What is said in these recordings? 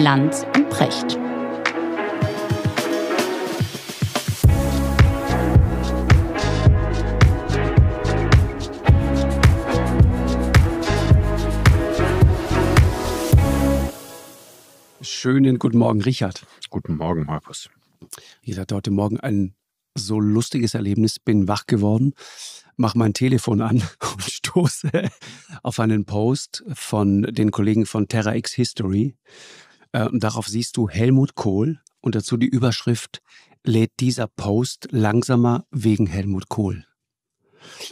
Lanz und Precht. Schönen guten Morgen, Richard. Guten Morgen, Markus. Ich hatte heute Morgen ein so lustiges Erlebnis, bin wach geworden, mache mein Telefon an und stoße auf einen Post von den Kollegen von Terra X History. Äh, und darauf siehst du Helmut Kohl und dazu die Überschrift lädt dieser Post langsamer wegen Helmut Kohl.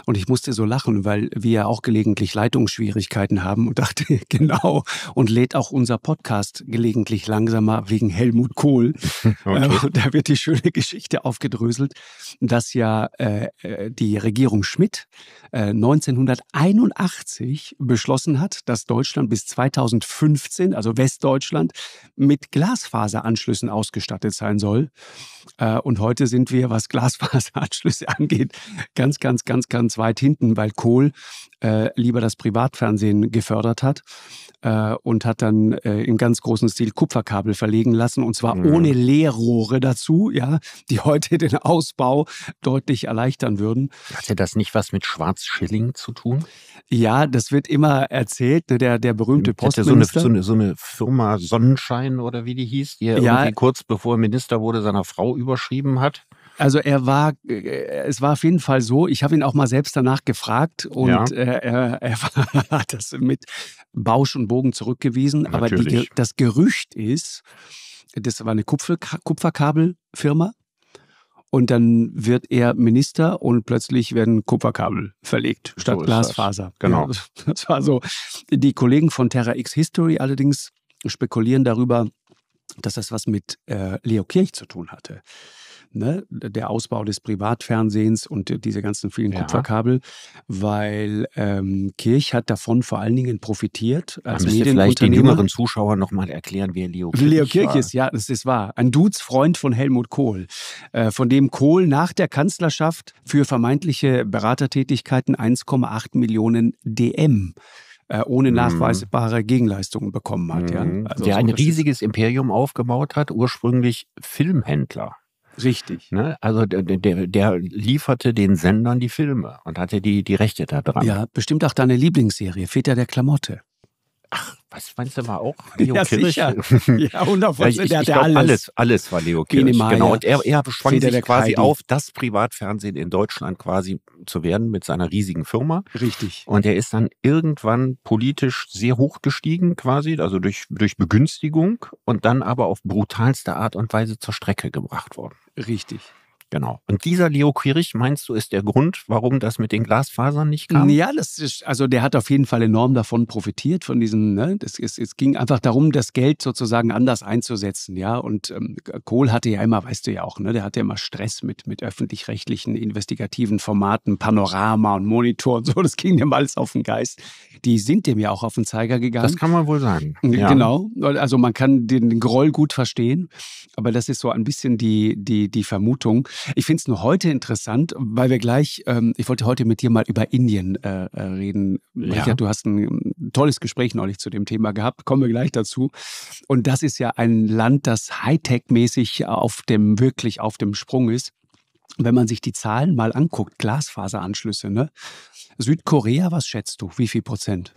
Und ich musste so lachen, weil wir ja auch gelegentlich Leitungsschwierigkeiten haben und dachte, genau, und lädt auch unser Podcast gelegentlich langsamer wegen Helmut Kohl. Okay. Äh, da wird die schöne Geschichte aufgedröselt, dass ja äh, äh die Regierung Schmidt äh, 1981 beschlossen hat, dass Deutschland bis 2015, also Westdeutschland, mit Glasfaseranschlüssen ausgestattet sein soll. Äh, und heute sind wir, was Glasfaseranschlüsse angeht, ganz, ganz, ganz, ganz weit hinten, weil Kohl äh, lieber das Privatfernsehen gefördert hat äh, und hat dann äh, in ganz großen Stil Kupferkabel verlegen lassen und zwar mhm. ohne Leerrohre dazu, ja, die heute den Ausbau deutlich erleichtern würden. Hatte das nicht was mit Schwarzschilling zu tun? Ja, das wird immer erzählt, ne, der, der berühmte Postminister. So eine, so, eine, so eine Firma Sonnenschein oder wie die hieß, die ja, irgendwie kurz bevor er Minister wurde, seiner Frau überschrieben hat. Also er war, äh, es war auf jeden Fall so, ich habe ihn auch mal selbst danach gefragt und ja. äh, er, er hat das mit Bausch und Bogen zurückgewiesen. Aber die, das Gerücht ist, das war eine Kupfer, Kupferkabelfirma. Und dann wird er Minister und plötzlich werden Kupferkabel verlegt statt so Glasfaser. Das. Genau. Das war so. Die Kollegen von Terra X History allerdings spekulieren darüber, dass das was mit äh, Leo Kirch zu tun hatte ne, der Ausbau des Privatfernsehens und diese ganzen vielen ja. Kupferkabel, weil ähm, Kirch hat davon vor allen Dingen profitiert. Als da vielleicht den jüngeren Zuschauern nochmal erklären, wer Leo Kirch Leo Kirch ist, ja, das ist wahr. Ein Dudesfreund von Helmut Kohl, äh, von dem Kohl nach der Kanzlerschaft für vermeintliche Beratertätigkeiten 1,8 Millionen DM äh, ohne mhm. nachweisbare Gegenleistungen bekommen hat. Ja? Also der so ein riesiges Imperium aufgebaut hat, ursprünglich Filmhändler. Richtig. Ne? Also der, der, der, lieferte den Sendern die Filme und hatte die, die Rechte da dran. Ja, bestimmt auch deine Lieblingsserie, Väter der Klamotte. Ach, was meinst du mal auch? Leo ja, Kirch? Sicher. Ja, 100 ja, ich, ich, ich glaub, alles. alles. Alles war Leo Kirch. Genau. Ja. Und er, er schwang sich quasi Kreiden. auf, das Privatfernsehen in Deutschland quasi zu werden mit seiner riesigen Firma. Richtig. Und er ist dann irgendwann politisch sehr hoch gestiegen quasi, also durch, durch Begünstigung und dann aber auf brutalste Art und Weise zur Strecke gebracht worden. Richtig. Genau. Und dieser Leo Quirich, meinst du, ist der Grund, warum das mit den Glasfasern nicht kam? Ja, das ist, also der hat auf jeden Fall enorm davon profitiert, von diesem, ne, das ist, es ging einfach darum, das Geld sozusagen anders einzusetzen, ja. Und ähm, Kohl hatte ja immer, weißt du ja auch, ne, der hatte ja immer Stress mit, mit öffentlich-rechtlichen investigativen Formaten, Panorama und Monitor und so, das ging dem alles auf den Geist. Die sind dem ja auch auf den Zeiger gegangen. Das kann man wohl sagen. Ja. Genau. Also man kann den Groll gut verstehen, aber das ist so ein bisschen die, die, die Vermutung. Ich finde es nur heute interessant, weil wir gleich, ähm, ich wollte heute mit dir mal über Indien äh, äh reden. Ja. Richard, du hast ein tolles Gespräch neulich zu dem Thema gehabt, kommen wir gleich dazu. Und das ist ja ein Land, das Hightech-mäßig auf dem, wirklich auf dem Sprung ist. Wenn man sich die Zahlen mal anguckt, Glasfaseranschlüsse, ne? Südkorea, was schätzt du? Wie viel Prozent?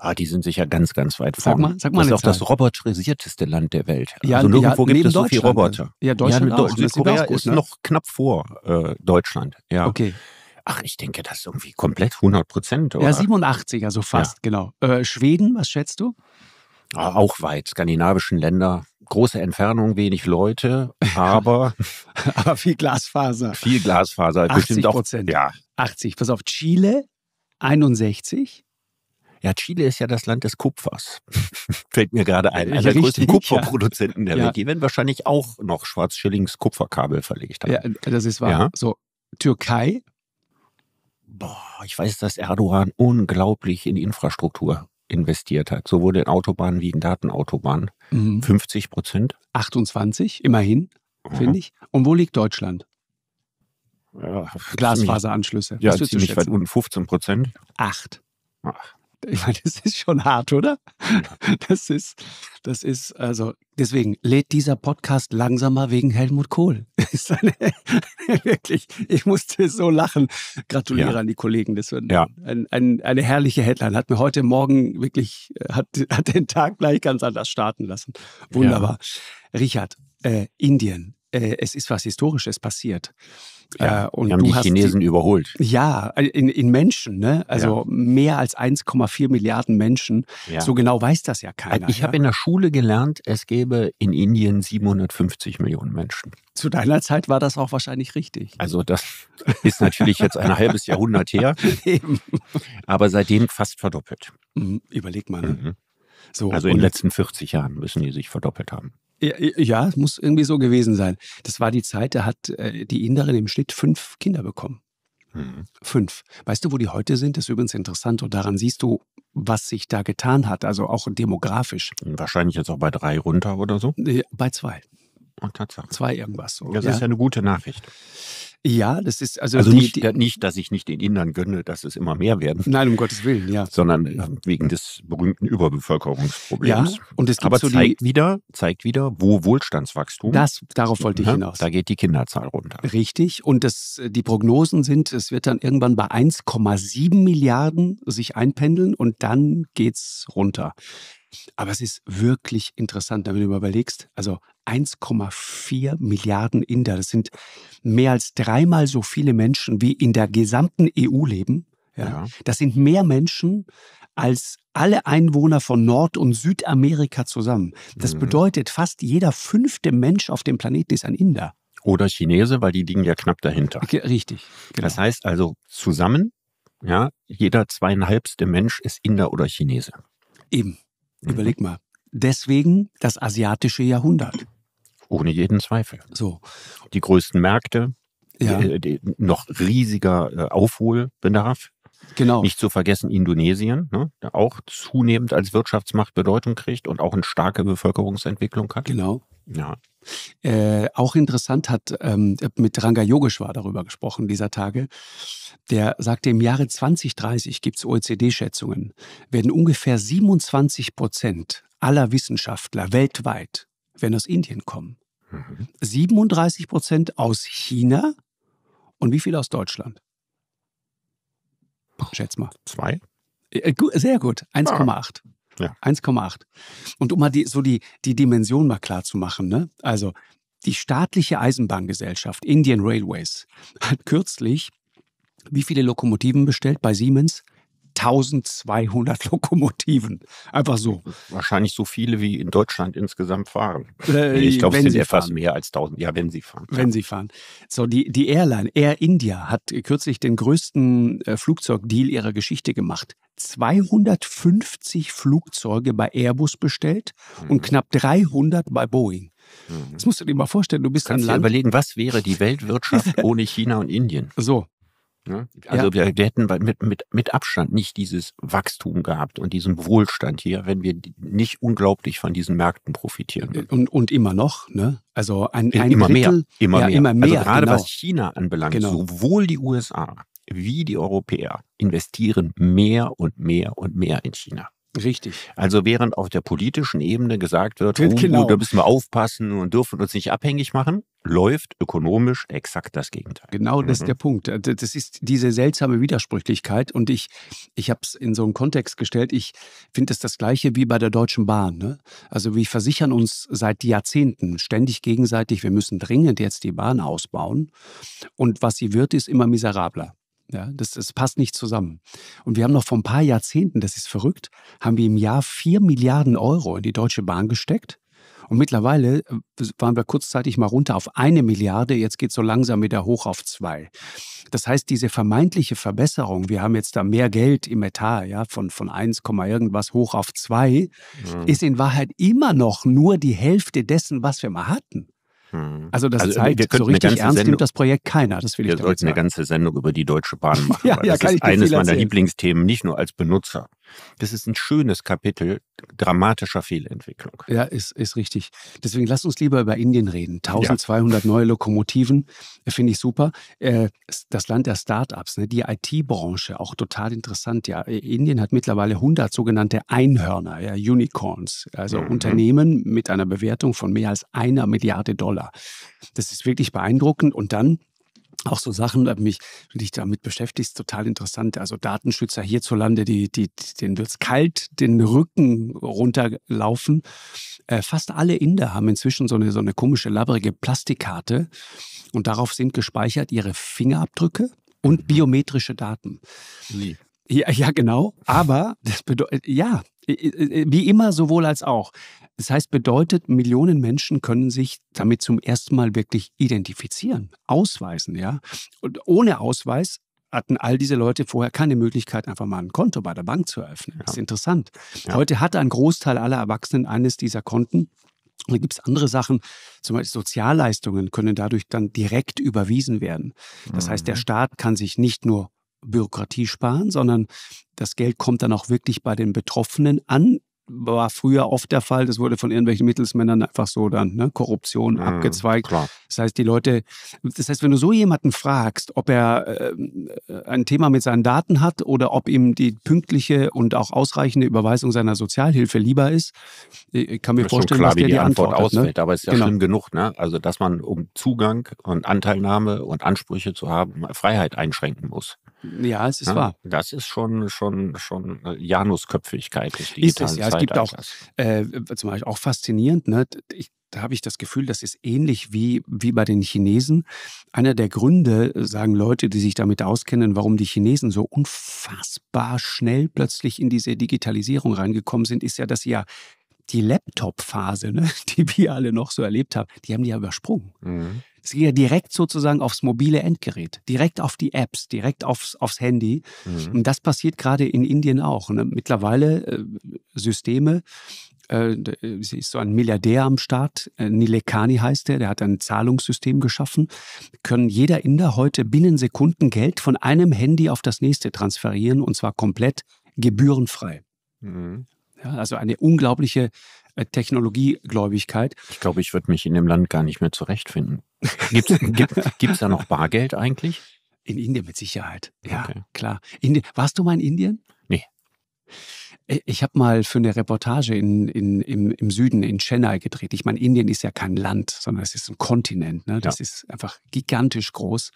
Ah, die sind sicher ganz, ganz weit vorne. Sag mal, sag mal das ist auch Zahl. das roboterisierteste Land der Welt. Ja, also nirgendwo ja, gibt es so viele Roboter. Ja, Deutschland ja, auch. Südkorea ist, ne? noch knapp vor äh, Deutschland. Ja. Okay. Ach, ich denke, das ist irgendwie komplett 100 Prozent. Ja, 87, also fast, ja. genau. Äh, Schweden, was schätzt du? Ah, auch weit. Skandinavischen Länder. Große Entfernung, wenig Leute, aber. aber viel Glasfaser. Viel Glasfaser. 80 Prozent. Ja. 80. Pass auf, Chile 61. Ja, Chile ist ja das Land des Kupfers. Fällt mir gerade ein. Einer der größten Kupferproduzenten ja. der Welt. Die werden wahrscheinlich auch noch Schwarzschillings Kupferkabel verlegt haben. Ja, das ist wahr. Ja. So, Türkei. Boah, ich weiß, dass Erdogan unglaublich in die Infrastruktur investiert hat. Sowohl in Autobahnen wie in Datenautobahnen. Mhm. 50 Prozent. 28, immerhin, finde ich. Und wo liegt Deutschland? Ja, Glasfaseranschlüsse. Ja, ziemlich weit unten, 15 Prozent. Acht. Ach. Ich meine, das ist schon hart, oder? Das ist, das ist, also, deswegen lädt dieser Podcast langsamer wegen Helmut Kohl. Eine, wirklich, ich musste so lachen. Gratuliere ja. an die Kollegen. Das wird ja. ein, ein, eine herrliche Headline. Hat mir heute Morgen wirklich, hat, hat den Tag gleich ganz anders starten lassen. Wunderbar. Ja. Richard, äh, Indien, äh, es ist was Historisches passiert. Ja, äh, und haben die Chinesen die, überholt. Ja, in, in Menschen, ne? Also ja. mehr als 1,4 Milliarden Menschen. Ja. So genau weiß das ja keiner. Ich habe in der Schule gelernt, es gäbe in Indien 750 Millionen Menschen. Zu deiner Zeit war das auch wahrscheinlich richtig. Also das ist natürlich jetzt ein halbes Jahrhundert her. Eben. Aber seitdem fast verdoppelt. Mhm, überleg mal. Ne? Mhm. So, also in den letzten 40 Jahren müssen die sich verdoppelt haben. Ja, es muss irgendwie so gewesen sein. Das war die Zeit, da hat äh, die Inderin im Schnitt fünf Kinder bekommen. Mhm. Fünf. Weißt du, wo die heute sind? Das ist übrigens interessant. Und daran siehst du, was sich da getan hat, also auch demografisch. Wahrscheinlich jetzt auch bei drei runter oder so? Bei zwei. Und Tatsache. Zwei irgendwas so. Das ja. ist ja eine gute Nachricht. Ja, das ist also, also die, nicht, die, nicht, dass ich nicht den Indern gönne, dass es immer mehr werden. Nein, um Gottes Willen, ja. Sondern äh, wegen des berühmten Überbevölkerungsproblems. Ja, und es gibt Aber so zeigt wieder, zeigt wieder, wo Wohlstandswachstum. Das, darauf wollte ich hinaus. Da geht die Kinderzahl runter. Richtig. Und das, die Prognosen sind, es wird dann irgendwann bei 1,7 Milliarden sich einpendeln und dann geht's runter. Aber es ist wirklich interessant, wenn du überlegst, also 1,4 Milliarden Inder, das sind mehr als dreimal so viele Menschen, wie in der gesamten EU leben. Ja. ja. Das sind mehr Menschen als alle Einwohner von Nord- und Südamerika zusammen. Das mhm. bedeutet, fast jeder fünfte Mensch auf dem Planeten ist ein Inder. Oder Chinese, weil die liegen ja knapp dahinter. Richtig. Genau. Das heißt also zusammen, ja, jeder zweieinhalbste Mensch ist Inder oder Chinese. Eben. Mhm. Überleg mal. Deswegen das asiatische Jahrhundert. Ohne jeden Zweifel. So. Die größten Märkte, ja. die, die, noch riesiger äh, Aufholbedarf. Genau. Nicht zu vergessen Indonesien, ne, der auch zunehmend als Wirtschaftsmacht Bedeutung kriegt und auch eine starke Bevölkerungsentwicklung hat. Genau. Ja. Äh, auch interessant hat ähm, mit Ranga Yogeshwar darüber gesprochen dieser Tage. Der sagte, im Jahre 2030 gibt es OECD-Schätzungen, werden ungefähr 27 Prozent aller Wissenschaftler weltweit werden aus Indien kommen. Mhm. 37 Prozent aus China und wie viel aus Deutschland? Schätz mal. Zwei? Äh, sehr gut, 1,8. Ah. Ja. 1,8. Und um mal die, so die, die Dimension mal klar zu machen, ne? also die staatliche Eisenbahngesellschaft Indian Railways hat kürzlich wie viele Lokomotiven bestellt bei Siemens? 1200 Lokomotiven. Einfach so. Wahrscheinlich so viele wie in Deutschland insgesamt fahren. Äh, ich glaube, es sind etwas fahren. mehr als 1000. Ja, wenn sie fahren. Wenn ja. sie fahren. So, die, die Airline Air India hat kürzlich den größten äh, Flugzeugdeal ihrer Geschichte gemacht. 250 Flugzeuge bei Airbus bestellt mhm. und knapp 300 bei Boeing. Mhm. Das musst du dir mal vorstellen. Du bist Kannst ein Land. überlegen, was wäre die Weltwirtschaft ohne China und Indien? So, Ne? Also ja. wir, wir, hätten mit, mit, mit Abstand nicht dieses Wachstum gehabt und diesen Wohlstand hier, wenn wir nicht unglaublich von diesen Märkten profitieren. Würden. Und, und immer noch, ne? Also ein, ein immer Drittel, mehr, immer, ja, mehr. immer mehr. Also gerade genau. was China anbelangt, genau. sowohl die USA wie die Europäer investieren mehr und mehr und mehr in China. Richtig. Also während auf der politischen Ebene gesagt wird, oh, genau. da müssen wir aufpassen und dürfen uns nicht abhängig machen, läuft ökonomisch exakt das Gegenteil. Genau, das mhm. ist der Punkt. Äh, das ist diese seltsame Widersprüchlichkeit und ich, ich habe es in so einen Kontext gestellt. Ich finde es das Gleiche wie bei der Deutschen Bahn. Ne? Also wir versichern uns seit Jahrzehnten ständig gegenseitig, wir müssen dringend jetzt die Bahn ausbauen und was sie wird, ist immer miserabler. Ja, das, das passt nicht zusammen. Und wir haben noch vor ein paar Jahrzehnten, das ist verrückt, haben wir im Jahr vier Milliarden Euro in die Deutsche Bahn gesteckt. Und mittlerweile äh, waren wir kurzzeitig mal runter auf eine Milliarde, jetzt geht es so langsam wieder hoch auf zwei. Das heißt, diese vermeintliche Verbesserung, wir haben jetzt da mehr Geld im Etat, ja, von, von 1, irgendwas hoch auf zwei, mhm. ist in Wahrheit immer noch nur die Hälfte dessen, was wir mal hatten. Hm. Also das also zeigt, so richtig ernst Sendung, nimmt das Projekt keiner. Das will wir ich sollten eine ganze Sendung über die Deutsche Bahn machen. ja, ja, das ist eines meiner Lieblingsthemen, nicht nur als Benutzer, Das ist ein schönes Kapitel dramatischer Fehlentwicklung. Ja, ist, ist richtig. Deswegen lass uns lieber über Indien reden. 1200 ja. neue Lokomotiven, äh, finde ich super. Äh, das Land der Startups, ne? die IT-Branche, auch total interessant. Ja, Indien hat mittlerweile 100 sogenannte Einhörner, ja, Unicorns, also mhm. Unternehmen mit einer Bewertung von mehr als einer Milliarde Dollar. Das ist wirklich beeindruckend. Und dann auch so Sachen, äh, mich, wenn dich damit beschäftigst, total interessant. Also Datenschützer hierzulande, die, die, denen wird's kalt, den Rücken runterlaufen. Äh, fast alle Inder haben inzwischen so eine, so eine komische, labbrige Plastikkarte und darauf sind gespeichert ihre Fingerabdrücke und biometrische Daten. Wie? Ja, ja, genau. Aber das bedeutet, ja, wie immer sowohl als auch. Das heißt, bedeutet, Millionen Menschen können sich damit zum ersten Mal wirklich identifizieren, ausweisen, ja. Und ohne Ausweis hatten all diese Leute vorher keine Möglichkeit, einfach mal ein Konto bei der Bank zu eröffnen. Das ist interessant. Ja. Heute hat ein Großteil aller Erwachsenen eines dieser Konten. Und da gibt es andere Sachen, zum Beispiel Sozialleistungen können dadurch dann direkt überwiesen werden. Das heißt, der mhm. Staat kann sich nicht nur Bürokratie sparen, sondern das Geld kommt dann auch wirklich bei den Betroffenen an, war früher oft der Fall. Das wurde von irgendwelchen Mittelsmännern einfach so dann, ne, Korruption mhm, abgezweigt. Klar. Das heißt, die Leute, das heißt, wenn du so jemanden fragst, ob er äh, ein Thema mit seinen Daten hat oder ob ihm die pünktliche und auch ausreichende Überweisung seiner Sozialhilfe lieber ist, ich kann mir das vorstellen, klar, dass der die, die Antwort, Antwort ausfällt. Ne? Aber es ist ja genau. schlimm genug, ne? Also, dass man um Zugang und Anteilnahme und Ansprüche zu haben, Freiheit einschränken muss. Ja, es ist ja, wahr. Das ist schon, schon, schon Janusköpfigkeit. Ist es, ja. Es gibt auch, äh, zum Beispiel auch faszinierend, ne? Ich, da habe ich das Gefühl, das ist ähnlich wie, wie bei den Chinesen. Einer der Gründe, sagen Leute, die sich damit auskennen, warum die Chinesen so unfassbar schnell plötzlich in diese Digitalisierung reingekommen sind, ist ja, dass sie ja die Laptop-Phase, ne, die wir alle noch so erlebt haben, die haben die ja übersprungen. Mhm. Es geht ja direkt sozusagen aufs mobile Endgerät, direkt auf die Apps, direkt aufs, aufs Handy. Mhm. Und das passiert gerade in Indien auch. Ne? Mittlerweile äh, Systeme, äh, ist so ein Milliardär am Start, äh, Nilekani heißt der, der hat ein Zahlungssystem geschaffen, können jeder Inder heute binnen Sekunden Geld von einem Handy auf das nächste transferieren und zwar komplett gebührenfrei. Mhm. Ja, also eine unglaubliche äh, Technologiegläubigkeit. Ich glaube, ich würde mich in dem Land gar nicht mehr zurechtfinden. Gibt es da noch Bargeld eigentlich? In Indien mit Sicherheit. Ja, okay. klar. Indien. Warst du mal in Indien? Nee. Äh, ich habe mal für eine Reportage in, in, im, im Süden in Chennai gedreht. Ich meine, Indien ist ja kein Land, sondern es ist ein Kontinent. Ne? Das ja. ist einfach gigantisch groß.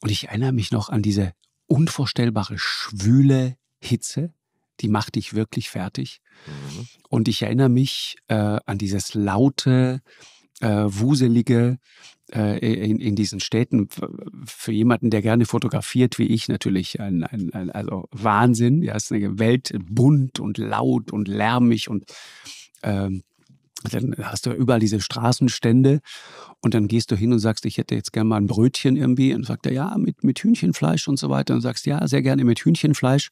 Und ich erinnere mich noch an diese unvorstellbare schwüle Hitze die macht dich wirklich fertig. Mhm. Und ich erinnere mich äh, an dieses laute, äh, wuselige äh, in, in diesen Städten. Für jemanden, der gerne fotografiert, wie ich, natürlich ein, ein, ein also Wahnsinn. Ja, es ist eine Welt bunt und laut und lärmig und ähm, dann hast du überall diese Straßenstände und dann gehst du hin und sagst, ich hätte jetzt gerne mal ein Brötchen irgendwie. Und sagt er, ja, mit, mit Hühnchenfleisch und so weiter. Und sagst, ja, sehr gerne mit Hühnchenfleisch.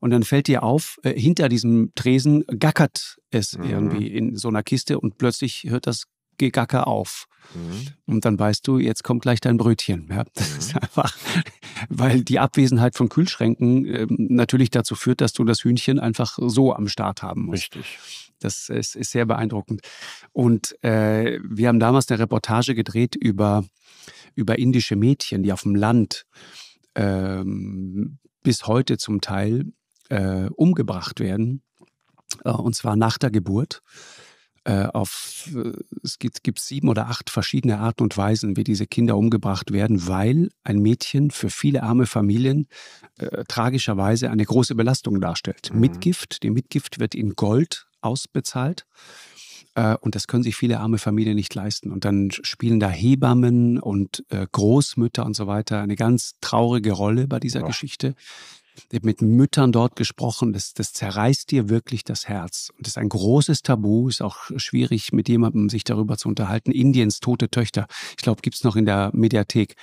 Und dann fällt dir auf, äh, hinter diesem Tresen gackert es mhm. irgendwie in so einer Kiste und plötzlich hört das Gegacker auf. Mhm. Und dann weißt du, jetzt kommt gleich dein Brötchen. Ja, das mhm. ist einfach, weil die Abwesenheit von Kühlschränken äh, natürlich dazu führt, dass du das Hühnchen einfach so am Start haben musst. Richtig. Das ist, ist sehr beeindruckend. Und äh, wir haben damals eine Reportage gedreht über, über indische Mädchen, die auf dem Land ähm, bis heute zum Teil äh, umgebracht werden. Äh, und zwar nach der Geburt. Äh, auf, äh, es gibt, gibt sieben oder acht verschiedene Arten und Weisen, wie diese Kinder umgebracht werden, weil ein Mädchen für viele arme Familien äh, tragischerweise eine große Belastung darstellt. Mhm. Mitgift, die Mitgift wird in Gold ausbezahlt. Äh, und das können sich viele arme Familien nicht leisten. Und dann spielen da Hebammen und Großmütter und so weiter eine ganz traurige Rolle bei dieser ja. Geschichte. Mit Müttern dort gesprochen, das, das zerreißt dir wirklich das Herz. Und das ist ein großes Tabu, ist auch schwierig, mit jemandem sich darüber zu unterhalten. Indiens tote Töchter, ich glaube, gibt es noch in der Mediathek.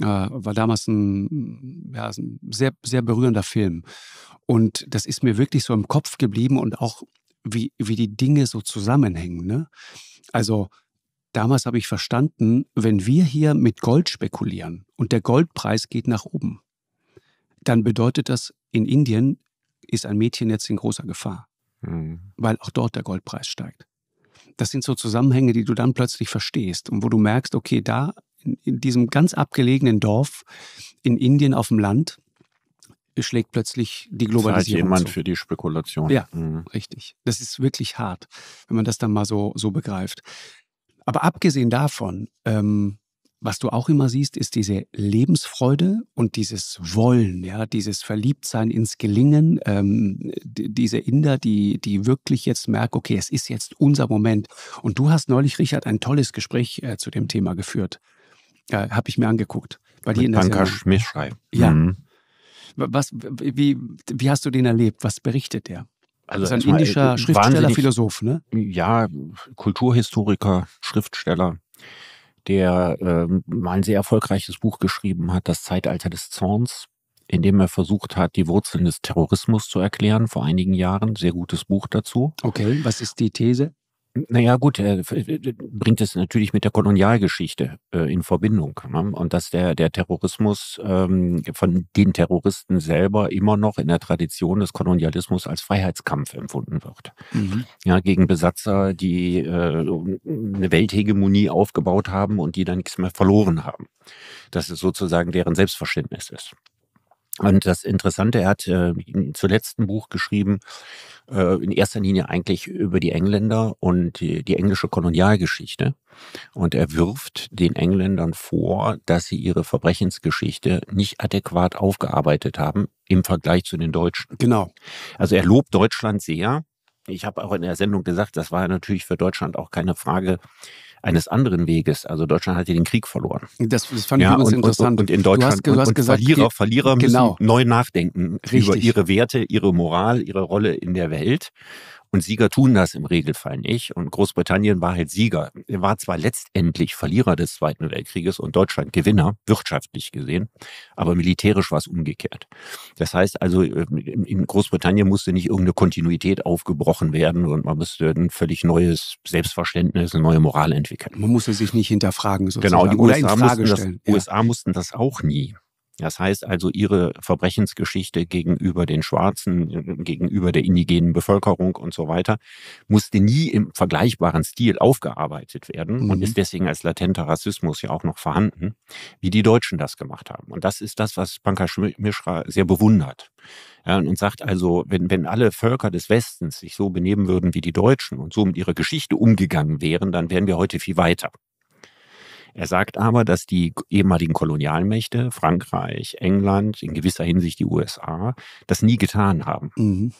Äh, war damals ein, ja, ein sehr, sehr berührender Film. Und das ist mir wirklich so im Kopf geblieben und auch, wie, wie die Dinge so zusammenhängen. Ne? Also, damals habe ich verstanden, wenn wir hier mit Gold spekulieren und der Goldpreis geht nach oben, dann bedeutet das in Indien ist ein Mädchen jetzt in großer Gefahr, mhm. weil auch dort der Goldpreis steigt. Das sind so Zusammenhänge, die du dann plötzlich verstehst und wo du merkst, okay, da in, in diesem ganz abgelegenen Dorf in Indien auf dem Land schlägt plötzlich die Globalisierung. Zahlt jemand zu. für die Spekulation. Ja, mhm. richtig. Das ist wirklich hart, wenn man das dann mal so, so begreift. Aber abgesehen davon, ähm, was du auch immer siehst, ist diese Lebensfreude und dieses Wollen, ja, dieses Verliebtsein ins Gelingen. Ähm, diese Inder, die, die wirklich jetzt merken, okay, es ist jetzt unser Moment. Und du hast neulich, Richard, ein tolles Gespräch äh, zu dem Thema geführt. Äh, Habe ich mir angeguckt. Bei dir in der Pankaj Mishrai. Ja. Mhm. Was, wie, wie hast du den erlebt? Was berichtet der? Also das ist ein indischer Schriftsteller, Philosoph, ne? Ja, Kulturhistoriker, Schriftsteller der äh, mal ein sehr erfolgreiches Buch geschrieben hat, Das Zeitalter des Zorns, in dem er versucht hat, die Wurzeln des Terrorismus zu erklären vor einigen Jahren. Sehr gutes Buch dazu. Okay, was ist die These? Naja gut, er bringt es natürlich mit der Kolonialgeschichte äh, in Verbindung. Ne? Und dass der, der Terrorismus ähm, von den Terroristen selber immer noch in der Tradition des Kolonialismus als Freiheitskampf empfunden wird. Mhm. Ja, gegen Besatzer, die äh, eine Welthegemonie aufgebaut haben und die dann nichts mehr verloren haben. Dass es sozusagen deren Selbstverständnis ist. Und das Interessante, er hat äh, zuletzt ein Buch geschrieben, äh, in erster Linie eigentlich über die Engländer und die, die englische Kolonialgeschichte. Und er wirft den Engländern vor, dass sie ihre Verbrechensgeschichte nicht adäquat aufgearbeitet haben im Vergleich zu den Deutschen. Genau. Also er lobt Deutschland sehr. Ich habe auch in der Sendung gesagt, das war natürlich für Deutschland auch keine Frage eines anderen Weges. Also Deutschland hat ja den Krieg verloren. Das, das fand ich ja, und, interessant. Und, und in Deutschland du hast, du hast gesagt, Verlierer, Verlierer genau. müssen neu nachdenken Richtig. über ihre Werte, ihre Moral, ihre Rolle in der Welt. Und Sieger tun das im Regelfall nicht. Und Großbritannien war halt Sieger. Er war zwar letztendlich Verlierer des Zweiten Weltkrieges und Deutschland Gewinner, wirtschaftlich gesehen, aber militärisch war es umgekehrt. Das heißt also, in Großbritannien musste nicht irgendeine Kontinuität aufgebrochen werden und man musste ein völlig neues Selbstverständnis, eine neue Moral entwickeln. Man musste sich nicht hinterfragen. Sozusagen. Genau, die USA, mussten das, ja. USA mussten das auch nie. Das heißt also, ihre Verbrechensgeschichte gegenüber den Schwarzen, gegenüber der indigenen Bevölkerung und so weiter, musste nie im vergleichbaren Stil aufgearbeitet werden mhm. und ist deswegen als latenter Rassismus ja auch noch vorhanden, wie die Deutschen das gemacht haben. Und das ist das, was Pankaj Mishra sehr bewundert. Ja, und sagt also, wenn, wenn alle Völker des Westens sich so benehmen würden wie die Deutschen und so mit ihrer Geschichte umgegangen wären, dann wären wir heute viel weiter. Er sagt aber, dass die ehemaligen Kolonialmächte, Frankreich, England, in gewisser Hinsicht die USA, das nie getan haben. Mhm.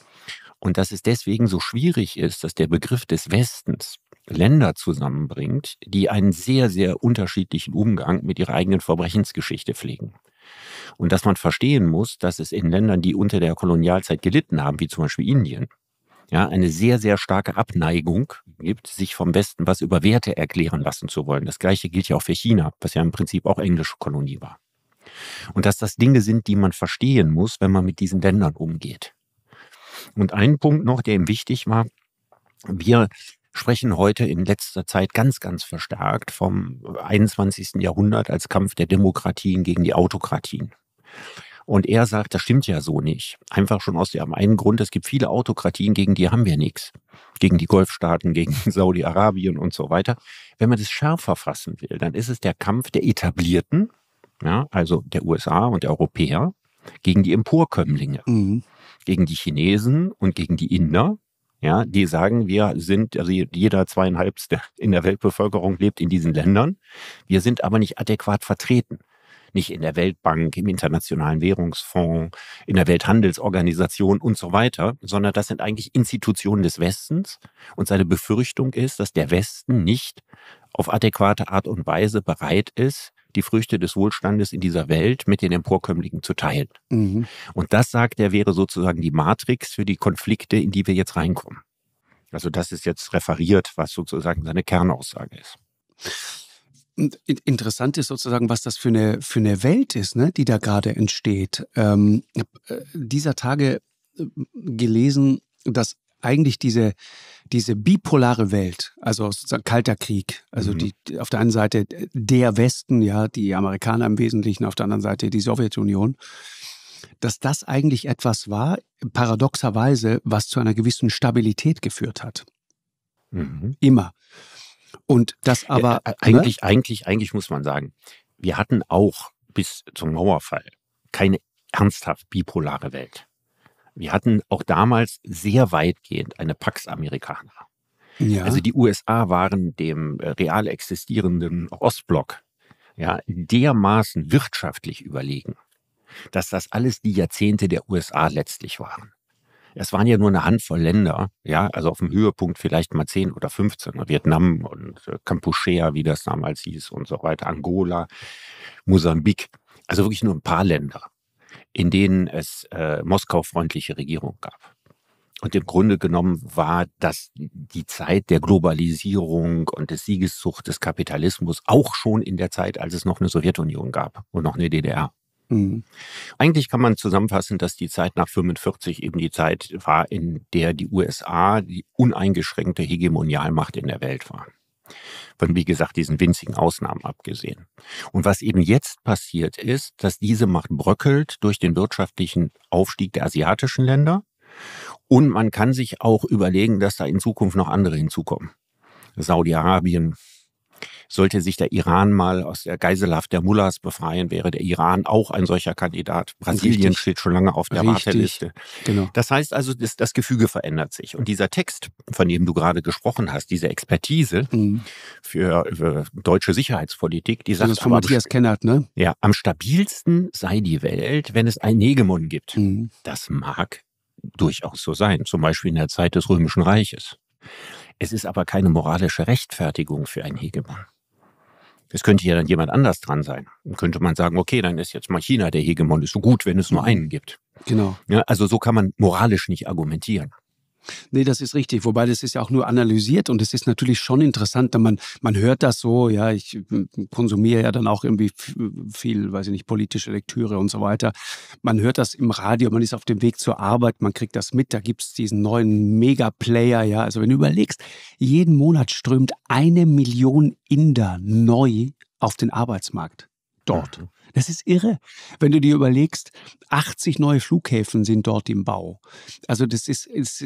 Und dass es deswegen so schwierig ist, dass der Begriff des Westens Länder zusammenbringt, die einen sehr, sehr unterschiedlichen Umgang mit ihrer eigenen Verbrechensgeschichte pflegen. Und dass man verstehen muss, dass es in Ländern, die unter der Kolonialzeit gelitten haben, wie zum Beispiel Indien, ja, eine sehr, sehr starke Abneigung gibt, sich vom Westen was über Werte erklären lassen zu wollen. Das gleiche gilt ja auch für China, was ja im Prinzip auch englische Kolonie war. Und dass das Dinge sind, die man verstehen muss, wenn man mit diesen Ländern umgeht. Und ein Punkt noch, der ihm wichtig war, wir sprechen heute in letzter Zeit ganz, ganz verstärkt vom 21. Jahrhundert als Kampf der Demokratien gegen die Autokratien. Und er sagt, das stimmt ja so nicht. Einfach schon aus dem einen Grund, es gibt viele Autokratien, gegen die haben wir nichts. Gegen die Golfstaaten, gegen Saudi-Arabien und so weiter. Wenn man das schärfer fassen will, dann ist es der Kampf der Etablierten, ja, also der USA und der Europäer, gegen die Emporkömmlinge, mhm. gegen die Chinesen und gegen die Inder, ja, die sagen, wir sind, also jeder zweieinhalbste in der Weltbevölkerung lebt in diesen Ländern. Wir sind aber nicht adäquat vertreten nicht in der Weltbank, im Internationalen Währungsfonds, in der Welthandelsorganisation und so weiter, sondern das sind eigentlich Institutionen des Westens. Und seine Befürchtung ist, dass der Westen nicht auf adäquate Art und Weise bereit ist, die Früchte des Wohlstandes in dieser Welt mit den Emporkömmlingen zu teilen. Mhm. Und das, sagt er, wäre sozusagen die Matrix für die Konflikte, in die wir jetzt reinkommen. Also das ist jetzt referiert, was sozusagen seine Kernaussage ist. Interessant ist sozusagen, was das für eine, für eine Welt ist, ne, die da gerade entsteht. Ähm, äh, dieser Tage äh, gelesen, dass eigentlich diese, diese bipolare Welt, also sozusagen Kalter Krieg, also mhm. die, auf der einen Seite der Westen, ja, die Amerikaner im Wesentlichen, auf der anderen Seite die Sowjetunion, dass das eigentlich etwas war, paradoxerweise, was zu einer gewissen Stabilität geführt hat. Mhm. Immer. Und das aber. Ja, äh, eigentlich, ne? eigentlich, eigentlich muss man sagen, wir hatten auch bis zum Mauerfall keine ernsthaft bipolare Welt. Wir hatten auch damals sehr weitgehend eine Pax Americana. Ja. Also die USA waren dem äh, real existierenden Ostblock ja, dermaßen wirtschaftlich überlegen, dass das alles die Jahrzehnte der USA letztlich waren. Es waren ja nur eine Handvoll Länder, ja, also auf dem Höhepunkt vielleicht mal 10 oder 15, Vietnam und äh, Kampuchea, wie das damals hieß und so weiter, Angola, Mosambik. Also wirklich nur ein paar Länder, in denen es äh, Moskau-freundliche Regierungen gab. Und im Grunde genommen war das die Zeit der Globalisierung und des Siegeszucht des Kapitalismus auch schon in der Zeit, als es noch eine Sowjetunion gab und noch eine DDR. Mhm. Eigentlich kann man zusammenfassen, dass die Zeit nach 45 eben die Zeit war, in der die USA die uneingeschränkte Hegemonialmacht in der Welt war. Von, wie gesagt, diesen winzigen Ausnahmen abgesehen. Und was eben jetzt passiert ist, dass diese Macht bröckelt durch den wirtschaftlichen Aufstieg der asiatischen Länder und man kann sich auch überlegen, dass da in Zukunft noch andere hinzukommen. Saudi-Arabien, sollte sich der Iran mal aus der Geiselhaft der Mullahs befreien, wäre der Iran auch ein solcher Kandidat. Brasilien Richtig. steht schon lange auf der Richtig. Warteliste. Genau. Das heißt also, das, das, Gefüge verändert sich. Und dieser Text, von dem du gerade gesprochen hast, diese Expertise mhm. für, für, deutsche Sicherheitspolitik, die sagt das von Matthias Kennert, ne? Ja, am stabilsten sei die Welt, wenn es einen Hegemon gibt. Mhm. Das mag durchaus so sein, zum Beispiel in der Zeit des Römischen Reiches. Es ist aber keine moralische Rechtfertigung für ein Hegemon. Es könnte ja dann jemand anders dran sein. Dann könnte man sagen, okay, dann ist jetzt mal China der Hegemon, ist so gut, wenn es nur einen gibt. Genau. Ja, also so kann man moralisch nicht argumentieren. Nee, das ist richtig. Wobei das ist ja auch nur analysiert und es ist natürlich schon interessant, denn man, man hört das so, ja, ich hm, konsumiere ja dann auch irgendwie viel, weiß ich nicht, politische Lektüre und so weiter. Man hört das im Radio, man ist auf dem Weg zur Arbeit, man kriegt das mit, da gibt es diesen neuen Mega-Player, ja. Also wenn du überlegst, jeden Monat strömt eine Million Inder neu auf den Arbeitsmarkt dort. Mhm. Das ist irre. Wenn du dir überlegst, 80 neue Flughäfen sind dort im Bau. Also das ist, ist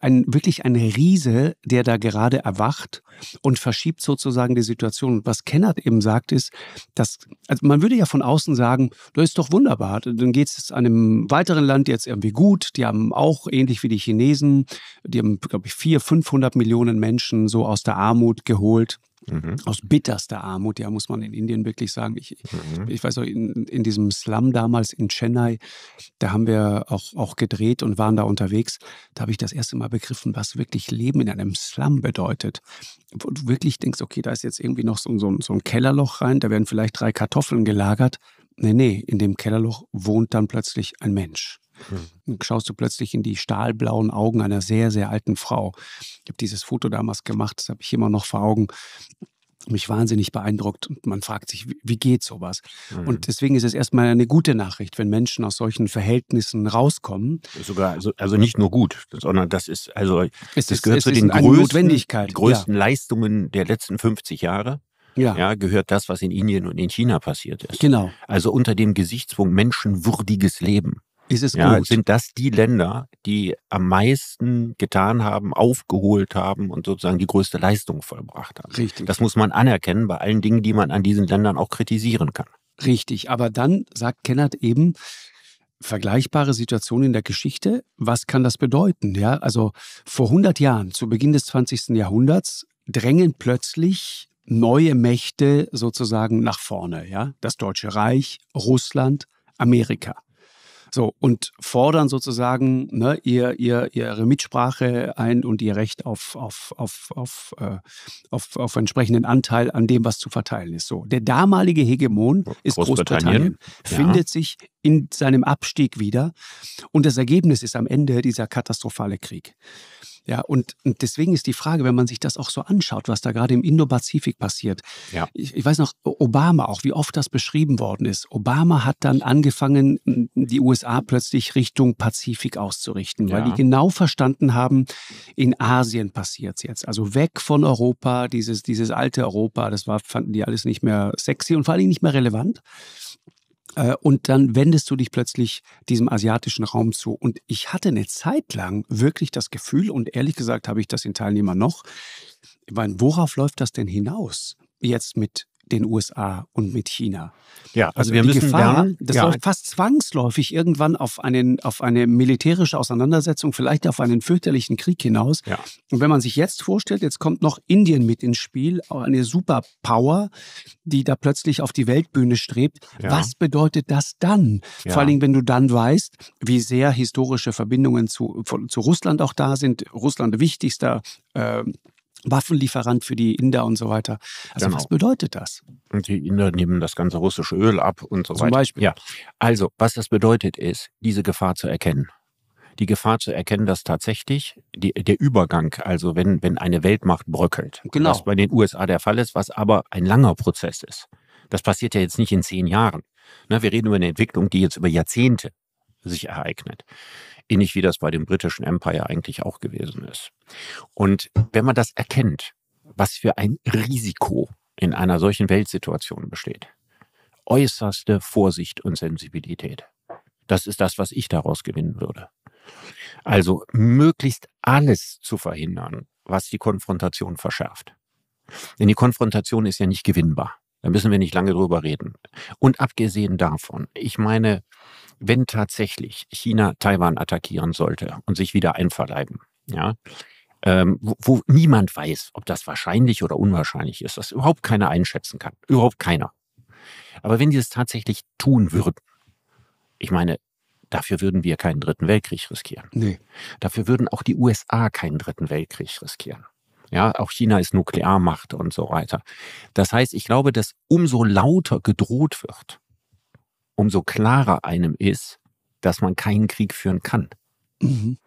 ein, wirklich ein Riese, der da gerade erwacht und verschiebt sozusagen die Situation. Was Kennert eben sagt, ist, dass, also man würde ja von außen sagen, das ist doch wunderbar. Dann geht es einem weiteren Land jetzt irgendwie gut. Die haben auch, ähnlich wie die Chinesen, die haben, glaube ich, 400, 500 Millionen Menschen so aus der Armut geholt. Mhm. Aus bitterster Armut, ja, muss man in Indien wirklich sagen. Ich, mhm. ich weiß auch, in, in diesem Slum damals in Chennai, da haben wir auch, auch gedreht und waren da unterwegs. Da habe ich das erste Mal begriffen, was wirklich Leben in einem Slum bedeutet. Wo du wirklich denkst, okay, da ist jetzt irgendwie noch so, so, so ein Kellerloch rein, da werden vielleicht drei Kartoffeln gelagert. Nee, nee, in dem Kellerloch wohnt dann plötzlich ein Mensch. Dann schaust du plötzlich in die stahlblauen Augen einer sehr, sehr alten Frau. Ich habe dieses Foto damals gemacht, das habe ich immer noch vor Augen mich wahnsinnig beeindruckt und man fragt sich, wie geht sowas? Mhm. Und deswegen ist es erstmal eine gute Nachricht, wenn Menschen aus solchen Verhältnissen rauskommen. Sogar, also, also nicht nur gut, sondern das ist, also, es das ist, gehört zu den größten, größten ja. Leistungen der letzten 50 Jahre. Ja. ja. gehört das, was in Indien und in China passiert ist. Genau. Also unter dem Gesichtspunkt menschenwürdiges Leben ist es ja, gut. Sind das die Länder, die am meisten getan haben, aufgeholt haben und sozusagen die größte Leistung vollbracht haben? Richtig. Das muss man anerkennen bei allen Dingen, die man an diesen Ländern auch kritisieren kann. Richtig. Aber dann sagt Kennert eben, vergleichbare Situation in der Geschichte. Was kann das bedeuten? Ja, also vor 100 Jahren, zu Beginn des 20. Jahrhunderts, drängen plötzlich neue Mächte sozusagen nach vorne. Ja, das Deutsche Reich, Russland, Amerika. So, und fordern sozusagen ne, ihr, ihr, ihre Mitsprache ein und ihr Recht auf, auf, auf, auf, äh, auf, auf entsprechenden Anteil an dem, was zu verteilen ist. So, der damalige Hegemon ist Großbritannien, Großbritannien findet ja. sich in seinem Abstieg wieder und das Ergebnis ist am Ende dieser katastrophale Krieg. Ja, und, und, deswegen ist die Frage, wenn man sich das auch so anschaut, was da gerade im Indo-Pazifik passiert. Ja. Ich, ich, weiß noch, Obama auch, wie oft das beschrieben worden ist. Obama hat dann angefangen, die USA plötzlich Richtung Pazifik auszurichten, ja. weil die genau verstanden haben, in Asien passiert es jetzt. Also weg von Europa, dieses, dieses alte Europa, das war, fanden die alles nicht mehr sexy und vor allem nicht mehr relevant. Äh, und dann wendest du dich plötzlich diesem asiatischen Raum zu. Und ich hatte eine Zeit lang wirklich das Gefühl, und ehrlich gesagt habe ich das in Teilnehmern noch, ich meine, worauf läuft das denn hinaus? Jetzt mit den USA und mit China. Ja, also, also wir müssen Gefahr, lernen, das ja. läuft fast zwangsläufig irgendwann auf, einen, auf eine militärische Auseinandersetzung, vielleicht auf einen fürchterlichen Krieg hinaus. Ja. Und wenn man sich jetzt vorstellt, jetzt kommt noch Indien mit ins Spiel, eine Superpower, die da plötzlich auf die Weltbühne strebt. Ja. Was bedeutet das dann? Vor allem, wenn du dann weißt, wie sehr historische Verbindungen zu, zu Russland auch da sind. Russland wichtigster äh, Waffenlieferant für die Inder und so weiter. Also genau. was bedeutet das? Und die Inder nehmen das ganze russische Öl ab und so Zum weiter. Beispiel. Ja, also was das bedeutet ist, diese Gefahr zu erkennen. Die Gefahr zu erkennen, dass tatsächlich die, der Übergang, also wenn, wenn eine Weltmacht bröckelt, genau. was bei den USA der Fall ist, was aber ein langer Prozess ist. Das passiert ja jetzt nicht in zehn Jahren. Na, wir reden über eine Entwicklung, die jetzt über Jahrzehnte sich ereignet ähnlich wie das bei dem britischen Empire eigentlich auch gewesen ist. Und wenn man das erkennt, was für ein Risiko in einer solchen Weltsituation besteht, äußerste Vorsicht und Sensibilität. Das ist das, was ich daraus gewinnen würde. Also möglichst alles zu verhindern, was die Konfrontation verschärft. Denn die Konfrontation ist ja nicht gewinnbar. Da müssen wir nicht lange drüber reden. Und abgesehen davon, ich meine, wenn tatsächlich China Taiwan attackieren sollte und sich wieder einverleiben, ja, ähm, wo, wo niemand weiß, ob das wahrscheinlich oder unwahrscheinlich ist, das überhaupt keiner einschätzen kann. Überhaupt keiner. Aber wenn die es tatsächlich tun würden, ich meine, dafür würden wir keinen dritten Weltkrieg riskieren. Nee. Dafür würden auch die USA keinen dritten Weltkrieg riskieren. Ja, auch China ist Nuklearmacht und so weiter. Das heißt, ich glaube, dass umso lauter gedroht wird, umso klarer einem ist, dass man keinen Krieg führen kann. Mhm.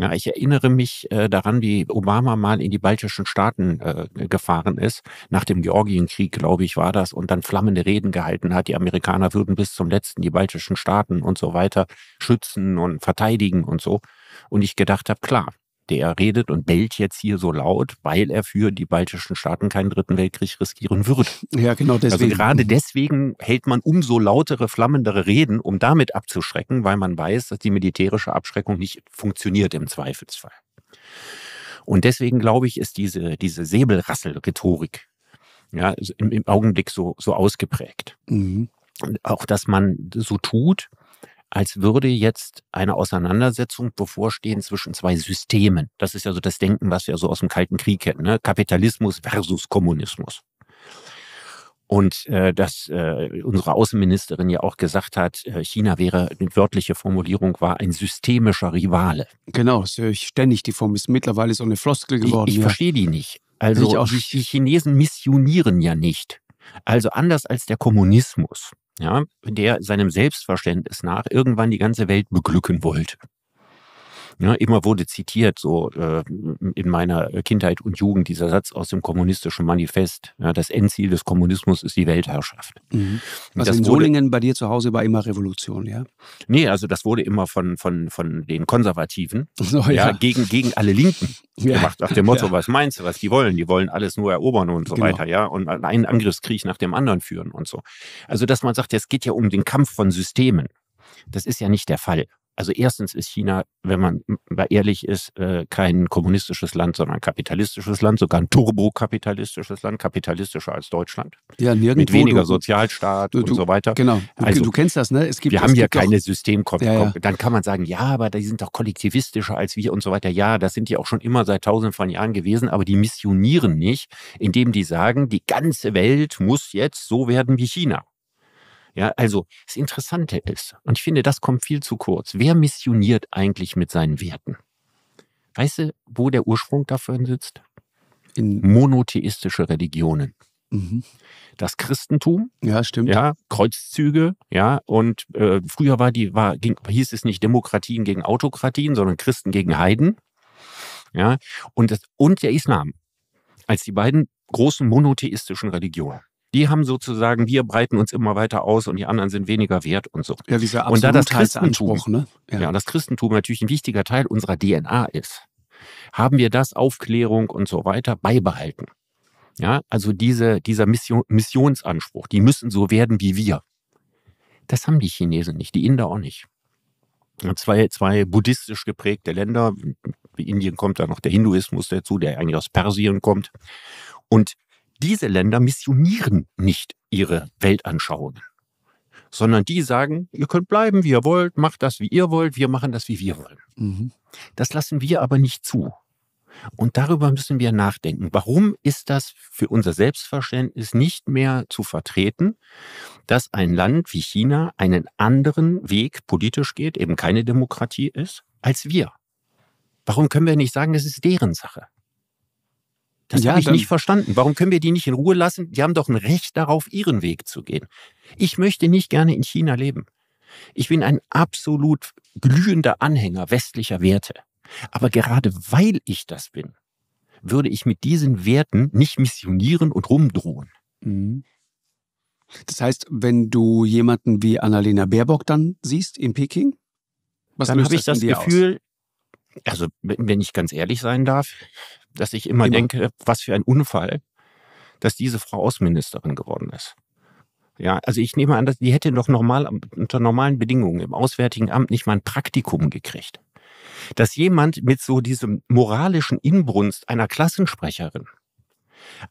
Ja, ich erinnere mich äh, daran, wie Obama mal in die baltischen Staaten äh, gefahren ist. Nach dem Georgienkrieg, glaube ich, war das, und dann flammende Reden gehalten hat. Die Amerikaner würden bis zum letzten die baltischen Staaten und so weiter schützen und verteidigen und so. Und ich gedacht habe, klar, der redet und bellt jetzt hier so laut, weil er für die baltischen Staaten keinen dritten Weltkrieg riskieren würde. Ja, genau also deswegen. Also gerade deswegen hält man umso lautere, flammendere Reden, um damit abzuschrecken, weil man weiß, dass die militärische Abschreckung nicht funktioniert im Zweifelsfall. Und deswegen glaube ich, ist diese, diese Säbelrassel-Rhetorik ja, im, im Augenblick so, so ausgeprägt. Mhm. Auch, dass man so tut, als würde jetzt eine Auseinandersetzung bevorstehen zwischen zwei Systemen. Das ist ja so das Denken, was wir so aus dem Kalten Krieg kennen. Ne? Kapitalismus versus Kommunismus. Und äh, dass äh, unsere Außenministerin ja auch gesagt hat, äh, China wäre, die wörtliche Formulierung war, ein systemischer Rivale. Genau, das höre ich ständig, die Form ist mittlerweile so eine Floskel geworden. Ich, ich ja. verstehe die nicht. Also die, die Chinesen missionieren ja nicht. Also anders als der Kommunismus ja, der seinem Selbstverständnis nach irgendwann die ganze Welt beglücken wollte. Ja, immer wurde zitiert, so äh, in meiner Kindheit und Jugend, dieser Satz aus dem kommunistischen Manifest. Ja, das Endziel des Kommunismus ist die Weltherrschaft. Mhm. Also in Solingen wurde, bei dir zu Hause war immer Revolution, ja? Nee, also das wurde immer von, von, von den Konservativen so, ja. ja. gegen, gegen alle Linken ja. gemacht. Nach dem Motto, ja. was meinst du, was die wollen? Die wollen alles nur erobern und so genau. weiter, ja, und einen Angriffskrieg nach dem anderen führen und so. Also, dass man sagt, es geht ja um den Kampf von Systemen. Das ist ja nicht der Fall. Also erstens ist China, wenn man mal ehrlich ist, äh, kein kommunistisches Land, sondern ein kapitalistisches Land, sogar ein turbokapitalistisches Land, kapitalistischer als Deutschland. Ja, nirgendwo. Mit weniger Sozialstaat du, du, und so weiter. Genau. Du, also, du kennst das, ne? Es gibt, wir haben ja keine Systemkopf. Ja, ja. Dann kann man sagen, ja, aber die sind doch kollektivistischer als wir und so weiter. Ja, das sind die auch schon immer seit tausenden von Jahren gewesen, aber die missionieren nicht, indem die sagen, die ganze Welt muss jetzt so werden wie China. Ja, also das Interessante ist, und ich finde, das kommt viel zu kurz, wer missioniert eigentlich mit seinen Werten? Weißt du, wo der Ursprung dafür sitzt? In monotheistische Religionen. Mhm. Das Christentum, ja, stimmt. Ja, Kreuzzüge, ja, und äh, früher war die, war, ging, hieß es nicht Demokratien gegen Autokratien, sondern Christen gegen Heiden. Ja, und, das, und der Islam als die beiden großen monotheistischen Religionen die haben sozusagen, wir breiten uns immer weiter aus und die anderen sind weniger wert und so. Ja, dieser und da das Christentum, ne? Ja. ja, das Christentum natürlich ein wichtiger Teil unserer DNA ist, haben wir das Aufklärung und so weiter beibehalten. Ja, also diese, dieser Mission, Missionsanspruch, die müssen so werden wie wir. Das haben die Chinesen nicht, die Inder auch nicht. Zwei, zwei buddhistisch geprägte Länder, wie Indien kommt da noch der Hinduismus dazu, der eigentlich aus Persien kommt. Und diese Länder missionieren nicht ihre Weltanschauungen, sondern die sagen, ihr könnt bleiben, wie ihr wollt, macht das, wie ihr wollt, wir machen das, wie wir wollen. Mhm. Das lassen wir aber nicht zu. Und darüber müssen wir nachdenken. Warum ist das für unser Selbstverständnis nicht mehr zu vertreten, dass ein Land wie China einen anderen Weg politisch geht, eben keine Demokratie ist, als wir? Warum können wir nicht sagen, es ist deren Sache? Das ja, habe ich nicht verstanden. Warum können wir die nicht in Ruhe lassen? Die haben doch ein Recht darauf, ihren Weg zu gehen. Ich möchte nicht gerne in China leben. Ich bin ein absolut glühender Anhänger westlicher Werte. Aber gerade weil ich das bin, würde ich mit diesen Werten nicht missionieren und rumdrohen. Mhm. Das heißt, wenn du jemanden wie Annalena Baerbock dann siehst in Peking, was dann habe ich das Gefühl, aus? Also wenn ich ganz ehrlich sein darf, dass ich immer, immer denke, was für ein Unfall, dass diese Frau Außenministerin geworden ist. Ja, also ich nehme an, dass die hätte doch normal unter normalen Bedingungen im Auswärtigen Amt nicht mal ein Praktikum gekriegt dass jemand mit so diesem moralischen Inbrunst einer Klassensprecherin,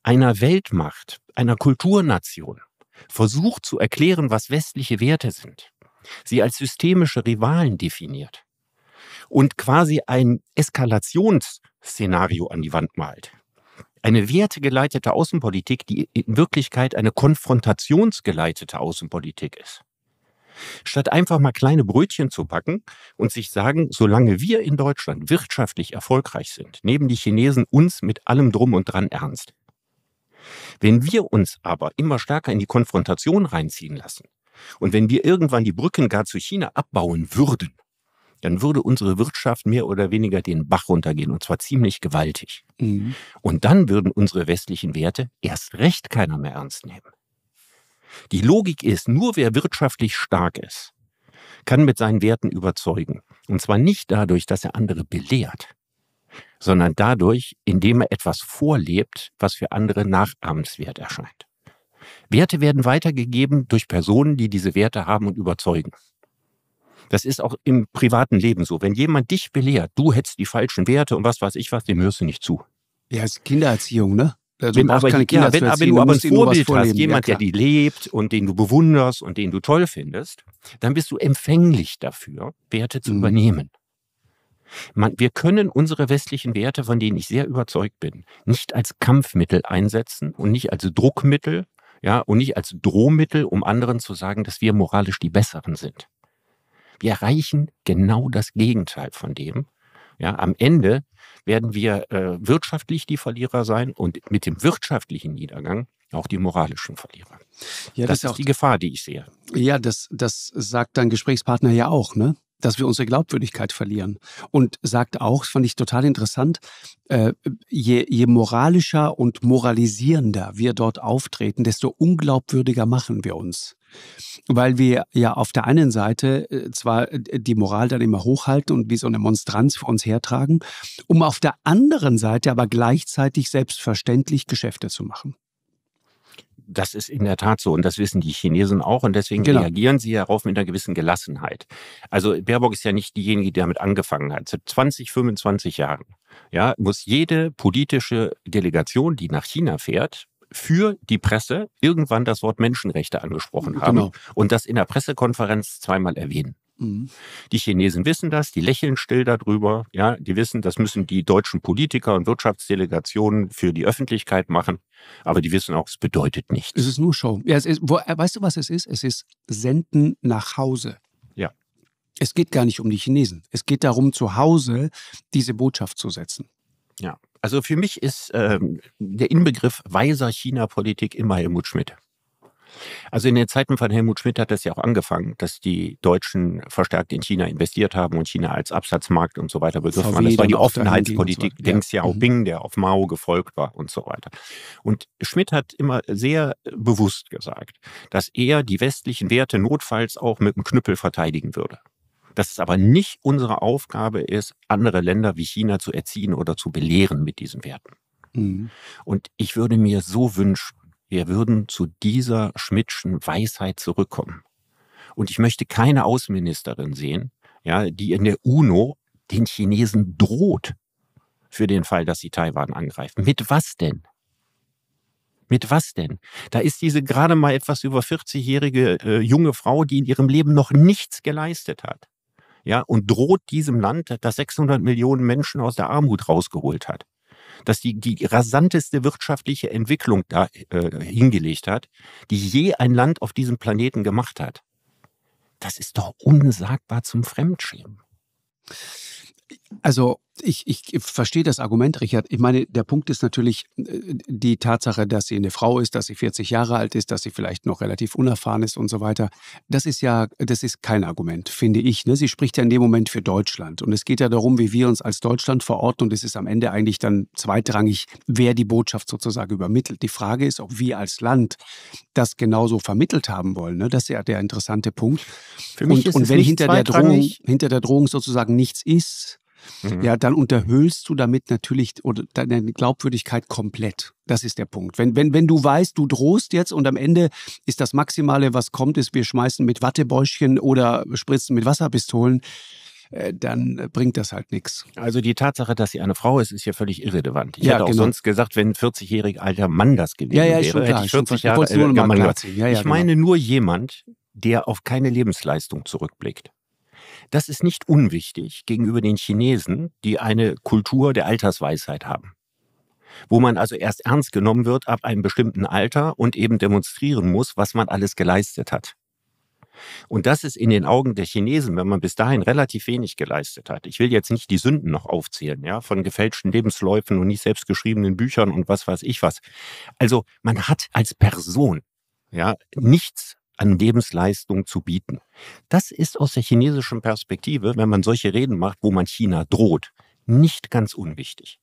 einer Weltmacht, einer Kulturnation versucht zu erklären, was westliche Werte sind, sie als systemische Rivalen definiert und quasi ein Eskalationsszenario an die Wand malt. Eine wertegeleitete Außenpolitik, die in Wirklichkeit eine konfrontationsgeleitete Außenpolitik ist. Statt einfach mal kleine Brötchen zu backen und sich sagen, solange wir in Deutschland wirtschaftlich erfolgreich sind, nehmen die Chinesen uns mit allem drum und dran ernst. Wenn wir uns aber immer stärker in die Konfrontation reinziehen lassen und wenn wir irgendwann die Brücken gar zu China abbauen würden, dann würde unsere Wirtschaft mehr oder weniger den Bach runtergehen und zwar ziemlich gewaltig. Mhm. Und dann würden unsere westlichen Werte erst recht keiner mehr ernst nehmen. Die Logik ist, nur wer wirtschaftlich stark ist, kann mit seinen Werten überzeugen. Und zwar nicht dadurch, dass er andere belehrt, sondern dadurch, indem er etwas vorlebt, was für andere nachahmenswert erscheint. Werte werden weitergegeben durch Personen, die diese Werte haben und überzeugen. Das ist auch im privaten Leben so. Wenn jemand dich belehrt, du hättest die falschen Werte und was weiß ich was, dem hörst du nicht zu. Ja, ist Kindererziehung, ne? Also wenn, aber, ja, wenn, aber du aber ein Vorbild hast, jemand, ja, der die lebt und den du bewunderst und den du toll findest, dann bist du empfänglich dafür, Werte zu mhm. übernehmen. Man, wir können unsere westlichen Werte, von denen ich sehr überzeugt bin, nicht als Kampfmittel einsetzen und nicht als Druckmittel, ja, und nicht als Drohmittel, um anderen zu sagen, dass wir moralisch die Besseren sind. Wir erreichen genau das Gegenteil von dem. Ja, am Ende werden wir äh, wirtschaftlich die Verlierer sein und mit dem wirtschaftlichen Niedergang auch die moralischen Verlierer. Ja, das, das ist, ist die Gefahr, die ich sehe. Ja, das, das sagt dein Gesprächspartner ja auch, ne? dass wir unsere Glaubwürdigkeit verlieren. Und sagt auch, das fand ich total interessant, äh, je, je moralischer und moralisierender wir dort auftreten, desto unglaubwürdiger machen wir uns. Weil wir ja auf der einen Seite äh, zwar äh, die Moral dann immer hochhalten und wie so eine Monstranz vor uns hertragen, um auf der anderen Seite aber gleichzeitig selbstverständlich Geschäfte zu machen das ist in der Tat so und das wissen die Chinesen auch und deswegen genau. reagieren sie darauf mit einer gewissen Gelassenheit. Also Baerbock ist ja nicht diejenige, die damit angefangen hat. Seit 20, 25 Jahren ja, muss jede politische Delegation, die nach China fährt, für die Presse irgendwann das Wort Menschenrechte angesprochen haben genau. und das in der Pressekonferenz zweimal erwähnen. Mhm. Die Chinesen wissen das, die lächeln still darüber. Ja, die wissen, das müssen die deutschen Politiker und Wirtschaftsdelegationen für die Öffentlichkeit machen. Aber die wissen auch, es bedeutet nichts. Es ist nur Show. Ja, es ist, wo, äh, weißt du, was es ist? Es ist Senden nach Hause. Ja. Es geht gar nicht um die Chinesen. Es geht darum, zu Hause diese Botschaft zu setzen. Ja. Also für mich ist ähm, der Inbegriff weiser China-Politik immer Helmut Schmidt. Also in den Zeiten von Helmut Schmidt hat das ja auch angefangen, dass die Deutschen verstärkt in China investiert haben und China als Absatzmarkt und so weiter begriffen haben. Das war die Offenheitspolitik so. Deng Xiaoping, mhm. der auf Mao gefolgt war und so weiter. Und Schmidt hat immer sehr bewusst gesagt, dass er die westlichen Werte notfalls auch mit dem Knüppel verteidigen würde dass es aber nicht unsere Aufgabe ist, andere Länder wie China zu erziehen oder zu belehren mit diesen Werten. Mhm. Und ich würde mir so wünschen, wir würden zu dieser Schmidtschen Weisheit zurückkommen Und ich möchte keine Außenministerin sehen, ja, die in der UNO den Chinesen droht für den Fall, dass sie Taiwan angreifen. Mit was denn? Mit was denn? Da ist diese gerade mal etwas über 40-jährige äh, junge Frau, die in ihrem Leben noch nichts geleistet hat. Ja, und droht diesem Land, das 600 Millionen Menschen aus der Armut rausgeholt hat. Dass die, die rasanteste wirtschaftliche Entwicklung da äh, hingelegt hat, die je ein Land auf diesem Planeten gemacht hat. Das ist doch unsagbar zum Fremdschämen. Also ich, ich verstehe das Argument, Richard. Ich meine, der Punkt ist natürlich äh, die Tatsache, dass sie eine Frau ist, dass sie 40 Jahre alt ist, dass sie vielleicht noch relativ unerfahren ist und so weiter. Das ist ja, das ist kein Argument, finde ich. Ne? Sie spricht ja in dem Moment für Deutschland. Und es geht ja darum, wie wir uns als Deutschland verorten. Und es ist am Ende eigentlich dann zweitrangig, wer die Botschaft sozusagen übermittelt. Die Frage ist, ob wir als Land das genauso vermittelt haben wollen. Ne? Das ist ja der interessante Punkt. Für mich und, ist und wenn hinter der, Drohung, hinter der Drohung sozusagen nichts ist, Mhm. Ja, dann unterhöhlst du damit natürlich oder deine Glaubwürdigkeit komplett. Das ist der Punkt. Wenn, wenn, wenn du weißt, du drohst jetzt und am Ende ist das Maximale, was kommt, ist, wir schmeißen mit Wattebäuschen oder spritzen mit Wasserpistolen, äh, dann bringt das halt nichts. Also die Tatsache, dass sie eine Frau ist, ist ja völlig irrelevant. Ich ja, hätte auch genau. sonst gesagt, wenn ein 40-jähriger alter Mann das gewesen ja, ja, wäre, klar, hätte ich 40 Jahre äh, nur mal ja, Ich genau. meine nur jemand, der auf keine Lebensleistung zurückblickt. Das ist nicht unwichtig gegenüber den Chinesen, die eine Kultur der Altersweisheit haben. Wo man also erst ernst genommen wird ab einem bestimmten Alter und eben demonstrieren muss, was man alles geleistet hat. Und das ist in den Augen der Chinesen, wenn man bis dahin relativ wenig geleistet hat. Ich will jetzt nicht die Sünden noch aufzählen, ja, von gefälschten Lebensläufen und nicht selbstgeschriebenen Büchern und was weiß ich was. Also man hat als Person ja nichts an Lebensleistung zu bieten. Das ist aus der chinesischen Perspektive, wenn man solche Reden macht, wo man China droht, nicht ganz unwichtig.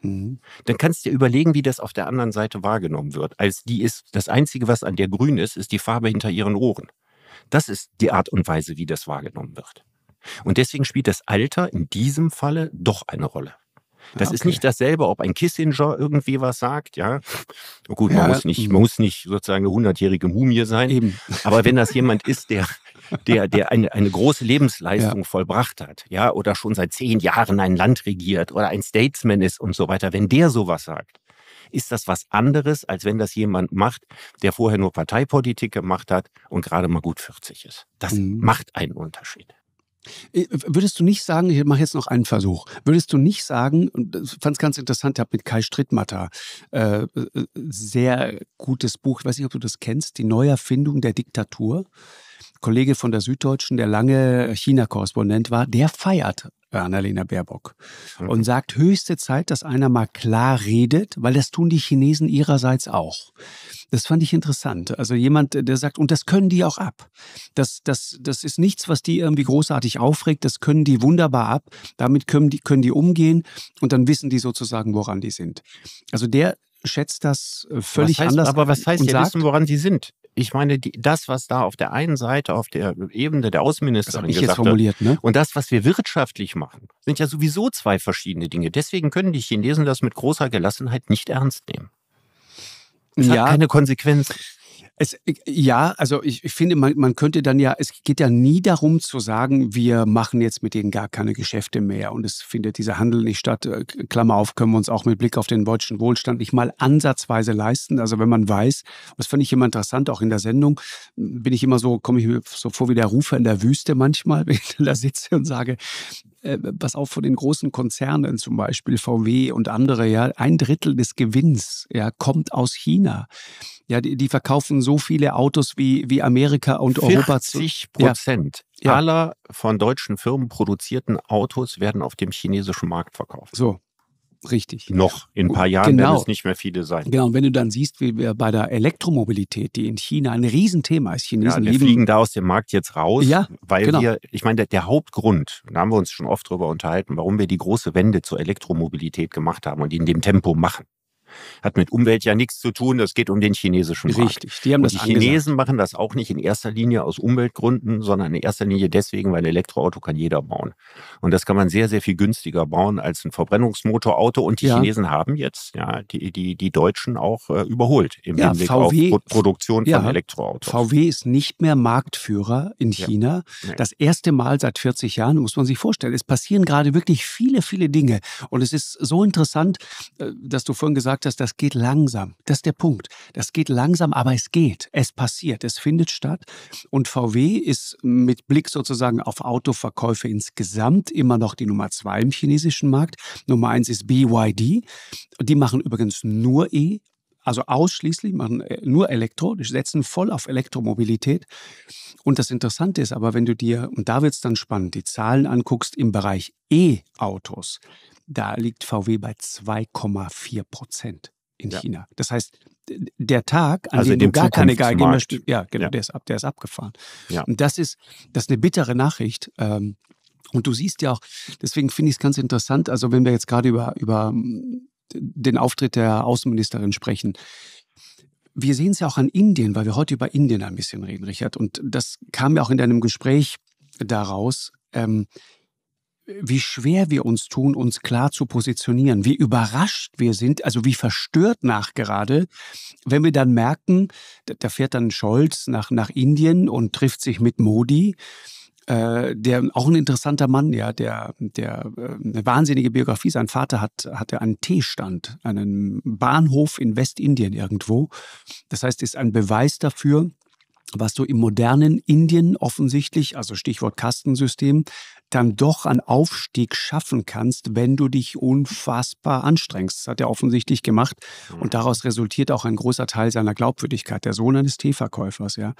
Mhm. Dann kannst du dir überlegen, wie das auf der anderen Seite wahrgenommen wird. Als die ist, das Einzige, was an der grün ist, ist die Farbe hinter ihren Ohren. Das ist die Art und Weise, wie das wahrgenommen wird. Und deswegen spielt das Alter in diesem Falle doch eine Rolle. Das okay. ist nicht dasselbe, ob ein Kissinger irgendwie was sagt, ja. Gut, man, ja, muss, nicht, man muss nicht sozusagen eine hundertjährige Mumie sein. Eben. Aber wenn das jemand ist, der, der, der eine, eine große Lebensleistung ja. vollbracht hat, ja, oder schon seit zehn Jahren ein Land regiert oder ein Statesman ist und so weiter, wenn der sowas sagt, ist das was anderes, als wenn das jemand macht, der vorher nur Parteipolitik gemacht hat und gerade mal gut 40 ist. Das mhm. macht einen Unterschied. Äh, würdest du nicht sagen, ich mache jetzt noch einen Versuch, würdest du nicht sagen, fand es ganz interessant, ich habe mit Kai Strittmatter äh, äh, sehr gutes Buch, ich weiß nicht, ob du das kennst, Die Neuerfindung der Diktatur. Kollege von der Süddeutschen, der lange China-Korrespondent war, der feiert Annalena Baerbock mhm. und sagt, höchste Zeit, dass einer mal klar redet, weil das tun die Chinesen ihrerseits auch. Das fand ich interessant. Also jemand, der sagt, und das können die auch ab. Das, das, das ist nichts, was die irgendwie großartig aufregt. Das können die wunderbar ab. Damit können die, können die umgehen und dann wissen die sozusagen, woran die sind. Also der schätzt das äh, völlig heißt, anders. Aber was heißt, die wissen, woran sie sind? Ich meine, die, das, was da auf der einen Seite, auf der Ebene der Außenministerin das gesagt formuliert, ne? und das, was wir wirtschaftlich machen, sind ja sowieso zwei verschiedene Dinge. Deswegen können die Chinesen das mit großer Gelassenheit nicht ernst nehmen. Es ja. hat keine Konsequenzen. Es, ja, also ich, ich finde, man, man könnte dann ja, es geht ja nie darum zu sagen, wir machen jetzt mit denen gar keine Geschäfte mehr und es findet dieser Handel nicht statt. Äh, Klammer auf, können wir uns auch mit Blick auf den deutschen Wohlstand nicht mal ansatzweise leisten. Also wenn man weiß, das fand ich immer interessant, auch in der Sendung, bin ich immer so, komme ich mir so vor wie der Rufer in der Wüste manchmal, wenn ich da sitze und sage, äh, was auch von den großen Konzernen, zum Beispiel VW und andere, ja, ein Drittel des Gewinns ja, kommt aus China. Ja, die, die verkaufen so viele Autos wie, wie Amerika und 40 Europa. 40 Prozent ja. aller von deutschen Firmen produzierten Autos werden auf dem chinesischen Markt verkauft. So, Richtig. Noch in ein paar Jahren genau. werden es nicht mehr viele sein. Genau, und wenn du dann siehst, wie wir bei der Elektromobilität, die in China ein Riesenthema ist, Chinesen ja, wir fliegen da aus dem Markt jetzt raus, ja, weil genau. wir, ich meine, der, der, Hauptgrund, da haben wir uns schon oft drüber unterhalten, warum wir die große Wende zur Elektromobilität gemacht haben und in dem Tempo machen, Hat mit Umwelt ja nichts zu tun, das geht um den chinesischen Markt. Richtig, die haben Und das die Chinesen angesagt. machen das auch nicht in erster Linie aus Umweltgründen, sondern in erster Linie deswegen, weil ein Elektroauto kann jeder bauen. Und das kann man sehr, sehr viel günstiger bauen als ein Verbrennungsmotorauto. Und die Ja. Chinesen haben jetzt ja die, die, die Deutschen auch äh, überholt im Ja, Hinblick VW auf Pro Produktion ja, von Elektroautos. VW ist nicht mehr Marktführer in. China. Nee. Das erste Mal seit 40 Jahren, muss man sich vorstellen. Es passieren gerade wirklich viele, viele Dinge. Und es ist so interessant, äh, dass du vorhin gesagt hast, das geht langsam. Das ist der Punkt. Das geht langsam, aber es geht. Es passiert. Es findet statt. Und VW ist mit Blick sozusagen auf Autoverkäufe insgesamt immer noch die Nummer zwei im chinesischen Markt. Nummer eins ist BYD. Die machen übrigens nur E. Also ausschließlich, machen äh, nur Elektro, die setzen voll auf Elektromobilität. Und das Interessante ist aber, wenn du dir, und da wird es dann spannend, die Zahlen anguckst im Bereich E-Autos, da liegt VW bei 2,4 Prozent in Ja. China. Das heißt, der Tag, an Also dem in du dem gar keine Geige mehr ja, genau, Ja. Der, ist ab, der ist abgefahren. Ja. Und das ist, das ist eine bittere Nachricht. Ähm, und du siehst ja auch, deswegen finde ich es ganz interessant, also wenn wir jetzt gerade über, über mm, den Auftritt der Außenministerin sprechen, wir sehen es ja auch an Indien, weil wir heute über Indien ein bisschen reden, Richard. Und das kam ja auch in deinem Gespräch daraus, ähm, wie schwer wir uns tun, uns klar zu positionieren, wie überrascht wir sind, also wie verstört nachgerade, wenn wir dann merken, da, fährt dann Scholz nach, nach Indien und trifft sich mit Modi, äh, der auch ein interessanter Mann, ja, der, der äh, eine wahnsinnige Biografie. Sein Vater hat, hatte einen Teestand, einen Bahnhof in Westindien irgendwo. Das heißt, ist ein Beweis dafür, was du im modernen Indien offensichtlich, also Stichwort Kastensystem, dann doch an Aufstieg schaffen kannst, wenn du dich unfassbar anstrengst. Das hat er offensichtlich gemacht und daraus resultiert auch ein großer Teil seiner Glaubwürdigkeit, der Sohn eines Teeverkäufers, ja.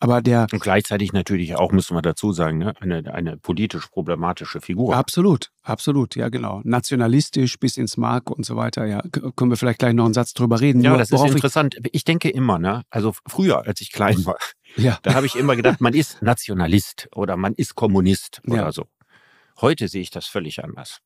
Aber der Und gleichzeitig natürlich auch, müssen wir dazu sagen, ne, eine, eine politisch problematische Figur. Absolut, absolut, ja genau. Nationalistisch bis ins Mark und so weiter, ja. Können wir vielleicht gleich noch einen Satz drüber reden. Ja, Nur das ist worauf ich- interessant. Ich denke immer, ne, also früher, als ich klein war, Ja, da habe ich immer gedacht, man ist Nationalist oder man ist Kommunist oder Ja. so. Heute sehe ich das völlig anders.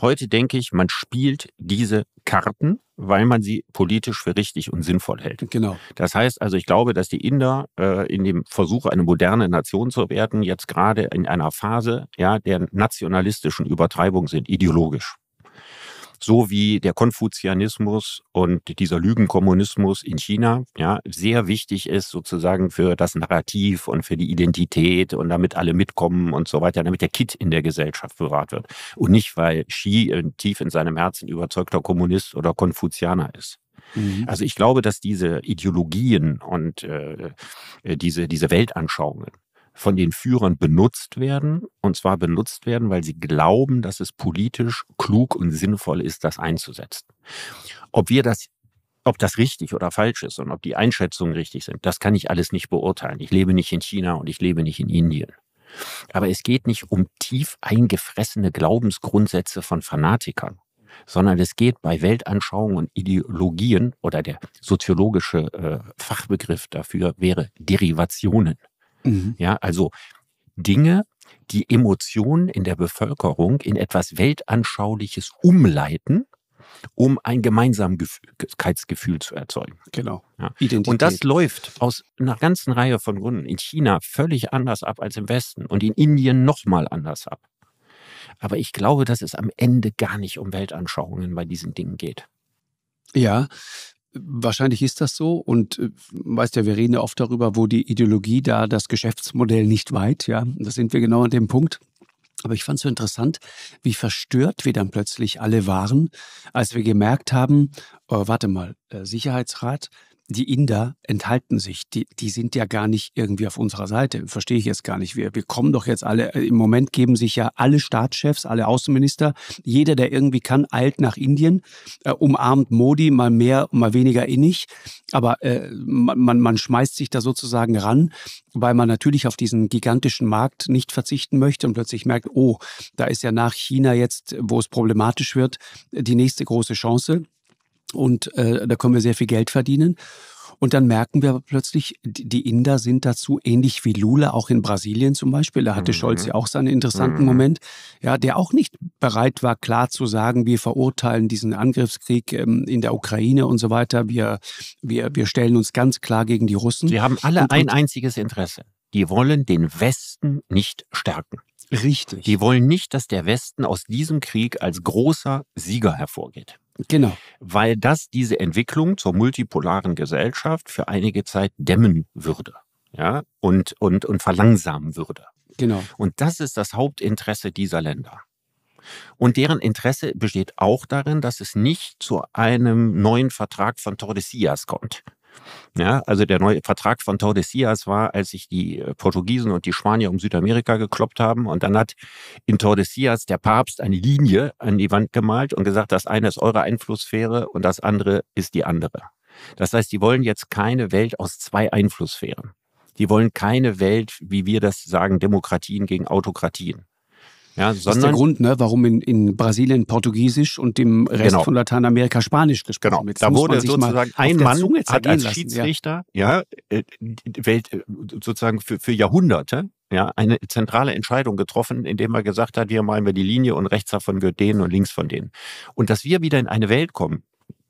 Heute denke ich, man spielt diese Karten, weil man sie politisch für richtig und sinnvoll hält. genau. Das heißt also, ich glaube, dass die Inder äh, in dem Versuch, eine moderne Nation zu werden, jetzt gerade in einer Phase ja, der nationalistischen Übertreibung sind, ideologisch. So wie der Konfuzianismus und dieser Lügenkommunismus in China ja, sehr wichtig ist sozusagen für das Narrativ und für die Identität und damit alle mitkommen und so weiter, damit der Kit in der Gesellschaft bewahrt wird. Und nicht, weil Xi tief in seinem Herzen überzeugter Kommunist oder Konfuzianer ist. Mhm. Also ich glaube, dass diese Ideologien und äh, äh, diese, diese Weltanschauungen von den Führern benutzt werden. Und zwar benutzt werden, weil sie glauben, dass es politisch klug und sinnvoll ist, das einzusetzen. Ob wir das ob das richtig oder falsch ist und ob die Einschätzungen richtig sind, das kann ich alles nicht beurteilen. Ich lebe nicht in China und ich lebe nicht in Indien. Aber es geht nicht um tief eingefressene Glaubensgrundsätze von Fanatikern, sondern es geht bei Weltanschauungen und Ideologien oder der soziologische äh, Fachbegriff dafür wäre Derivationen. Mhm. Ja, also Dinge, die Emotionen in der Bevölkerung in etwas Weltanschauliches umleiten, um ein Gemeinsamkeitsgefühl zu erzeugen. Genau. Ja. Und das läuft aus einer ganzen Reihe von Gründen in China völlig anders ab als im Westen und in Indien nochmal anders ab. Aber ich glaube, dass es am Ende gar nicht um Weltanschauungen bei diesen Dingen geht. Ja, wahrscheinlich ist das so. Und äh, weißt ja, wir reden ja oft darüber, wo die Ideologie da das Geschäftsmodell nicht weit. Ja, da sind wir genau an dem Punkt. Aber ich fand es so interessant, wie verstört wir dann plötzlich alle waren, als wir gemerkt haben, oh, warte mal, äh, Sicherheitsrat, die Inder enthalten sich, die, die sind ja gar nicht irgendwie auf unserer Seite. Verstehe ich jetzt gar nicht. Wir, wir kommen doch jetzt alle, äh, im Moment geben sich ja alle Staatschefs, alle Außenminister, jeder, der irgendwie kann, eilt nach Indien, äh, umarmt Modi, mal mehr, mal weniger innig. Aber äh, man, man, man schmeißt sich da sozusagen ran, weil man natürlich auf diesen gigantischen Markt nicht verzichten möchte und plötzlich merkt, oh, da ist ja nach China jetzt, wo es problematisch wird, die nächste große Chance. Und äh, da können wir sehr viel Geld verdienen. Und dann merken wir plötzlich, die Inder sind dazu ähnlich wie Lula, auch in Brasilien zum Beispiel. Da hatte mhm. Scholz ja auch seinen interessanten mhm. Moment, ja, der auch nicht bereit war, klar zu sagen, wir verurteilen diesen Angriffskrieg ähm, in der Ukraine und so weiter. Wir, wir, wir stellen uns ganz klar gegen die Russen. Sie haben alle und, ein einziges Interesse. Die wollen den Westen nicht stärken. Richtig. Die wollen nicht, dass der Westen aus diesem Krieg als großer Sieger hervorgeht. Genau. Weil das diese Entwicklung zur multipolaren Gesellschaft für einige Zeit dämmen würde. Ja, und, und, und verlangsamen würde. Genau. Und das ist das Hauptinteresse dieser Länder. Und deren Interesse besteht auch darin, dass es nicht zu einem neuen Vertrag von Tordesillas kommt. Ja, also der neue Vertrag von Tordesillas war, als sich die äh, Portugiesen und die Spanier um Südamerika gekloppt haben. Und dann hat in Tordesillas der Papst eine Linie an die Wand gemalt und gesagt, das eine ist eure Einflusssphäre und das andere ist die andere. Das heißt, die wollen jetzt keine Welt aus zwei Einflusssphären. Die wollen keine Welt, wie wir das sagen, Demokratien gegen Autokratien. Ja, das ist der Grund, ne, warum in, in Brasilien Portugiesisch und im Rest genau. von Lateinamerika Spanisch gesprochen genau. wird. Da wurde sozusagen ein Mann hat als lassen, Schiedsrichter ja. ja äh, Welt äh, sozusagen für, für Jahrhunderte ja, eine zentrale Entscheidung getroffen, indem er gesagt hat, wir malen wir die Linie und rechts davon gehört denen und links von denen. Und dass wir wieder in eine Welt kommen,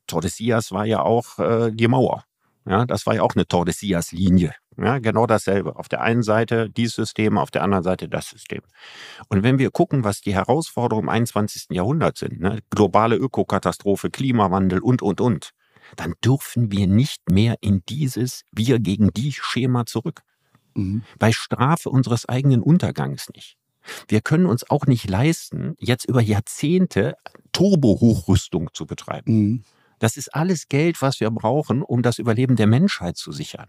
Tordesillas war ja auch äh, die Mauer. Ja, das war ja auch eine Tordesillas-Linie. Ja, genau dasselbe. Auf der einen Seite dieses System, auf der anderen Seite das System. Und wenn wir gucken, was die Herausforderungen im 21. Jahrhundert sind, ne, globale Ökokatastrophe, Klimawandel und, und, und, dann dürfen wir nicht mehr in dieses Wir gegen die Schema zurück. Mhm. Bei Strafe unseres eigenen Untergangs nicht. Wir können uns auch nicht leisten, jetzt über Jahrzehnte Turbo-Hochrüstung zu betreiben. Mhm. Das ist alles Geld, was wir brauchen, um das Überleben der Menschheit zu sichern.